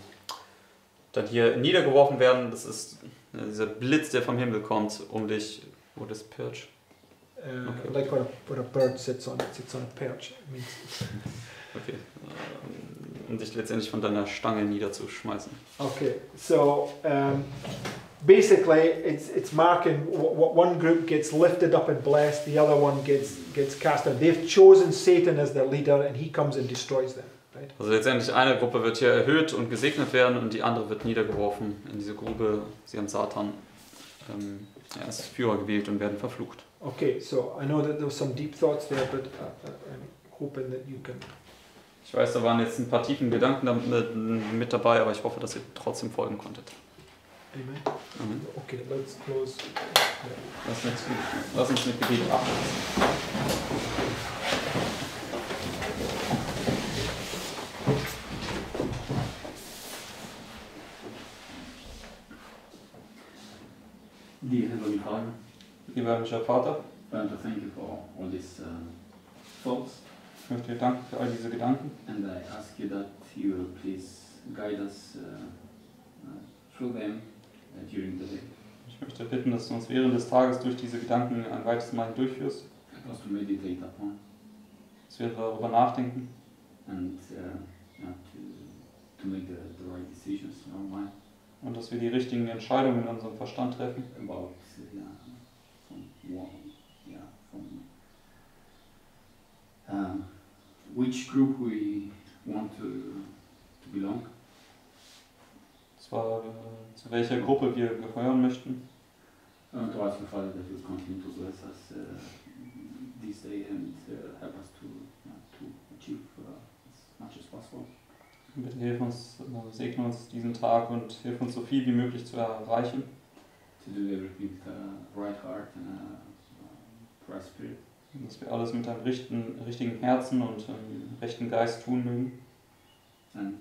dann hier niedergeworfen werden, das ist äh, dieser Blitz, der vom Himmel kommt, um dich, wo das Perch?
Uh,
Okay.
Like when a, when a bird sits on sits on a perch. It means
Okay. Ähm, Um dich letztendlich von deiner Stange niederzuschmeißen.
Okay, so um, basically, it's it's marking what, one group gets lifted up and blessed, the other one gets gets cast down. They've chosen Satan as their leader, and he comes and destroys them. Right?
Also letztendlich eine Gruppe wird hier erhöht und gesegnet werden und die andere wird niedergeworfen in diese Grube. Sie haben Satan ähm, ja, als Führer gewählt und werden verflucht.
Okay, so I know that there was some deep thoughts there, but uh, uh, I'm hoping that you can.
Ich weiß, da waren jetzt ein paar tiefen Gedanken mit dabei, aber ich hoffe, dass ihr trotzdem folgen konntet.
Amen.
Amen.
Okay, let's close.
Lass uns, lass uns mit Gebet abschließen.
Dear Heavenly Father,
Lieber himmlischer Vater,
I want to thank you for all these uh, thoughts,
ich möchte dir danken für all diese Gedanken
and I ask you that you will please guide us uh, uh, through them during the day.
Ich möchte bitten, dass du uns während des Tages durch diese Gedanken ein weites Mal durchführst,
us to meditate upon
dass wir darüber nachdenken.
And uh, yeah, to, to make the, the right decisions in our mind
und dass wir die richtigen Entscheidungen in unserem Verstand treffen,
about uh, yeah, from yeah, from um, which group we want to, to belong.
zwar äh, zu welcher Gruppe wir gehören möchten.
Ask you, Father, that you continue to bless us uh, this day and uh, help us to, yeah, to achieve uh, as much as possible.
Bitte hilf uns, äh, segne uns diesen Tag und hilf uns so viel wie möglich zu erreichen,
To do everything with a right heart and a uh, right spirit.
dass wir alles mit einem richten, richtigen Herzen und einem rechten Geist tun mögen.
And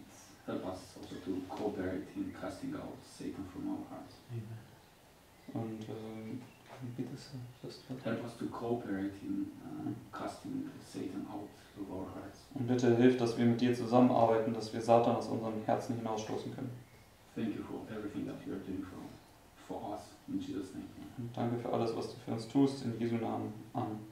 help us also to cooperate in casting out Satan from our hearts.
Und ähm, bitte wird-
Help us to cooperate in uh, casting Satan out of our hearts.
und bitte hilf, dass wir mit dir zusammenarbeiten, dass wir Satan aus unseren Herzen hinausstoßen können.
Thank you for everything that you are doing for, for us. In Jesus' name.
Und danke für alles, was du für uns tust. In Jesu Namen. Amen.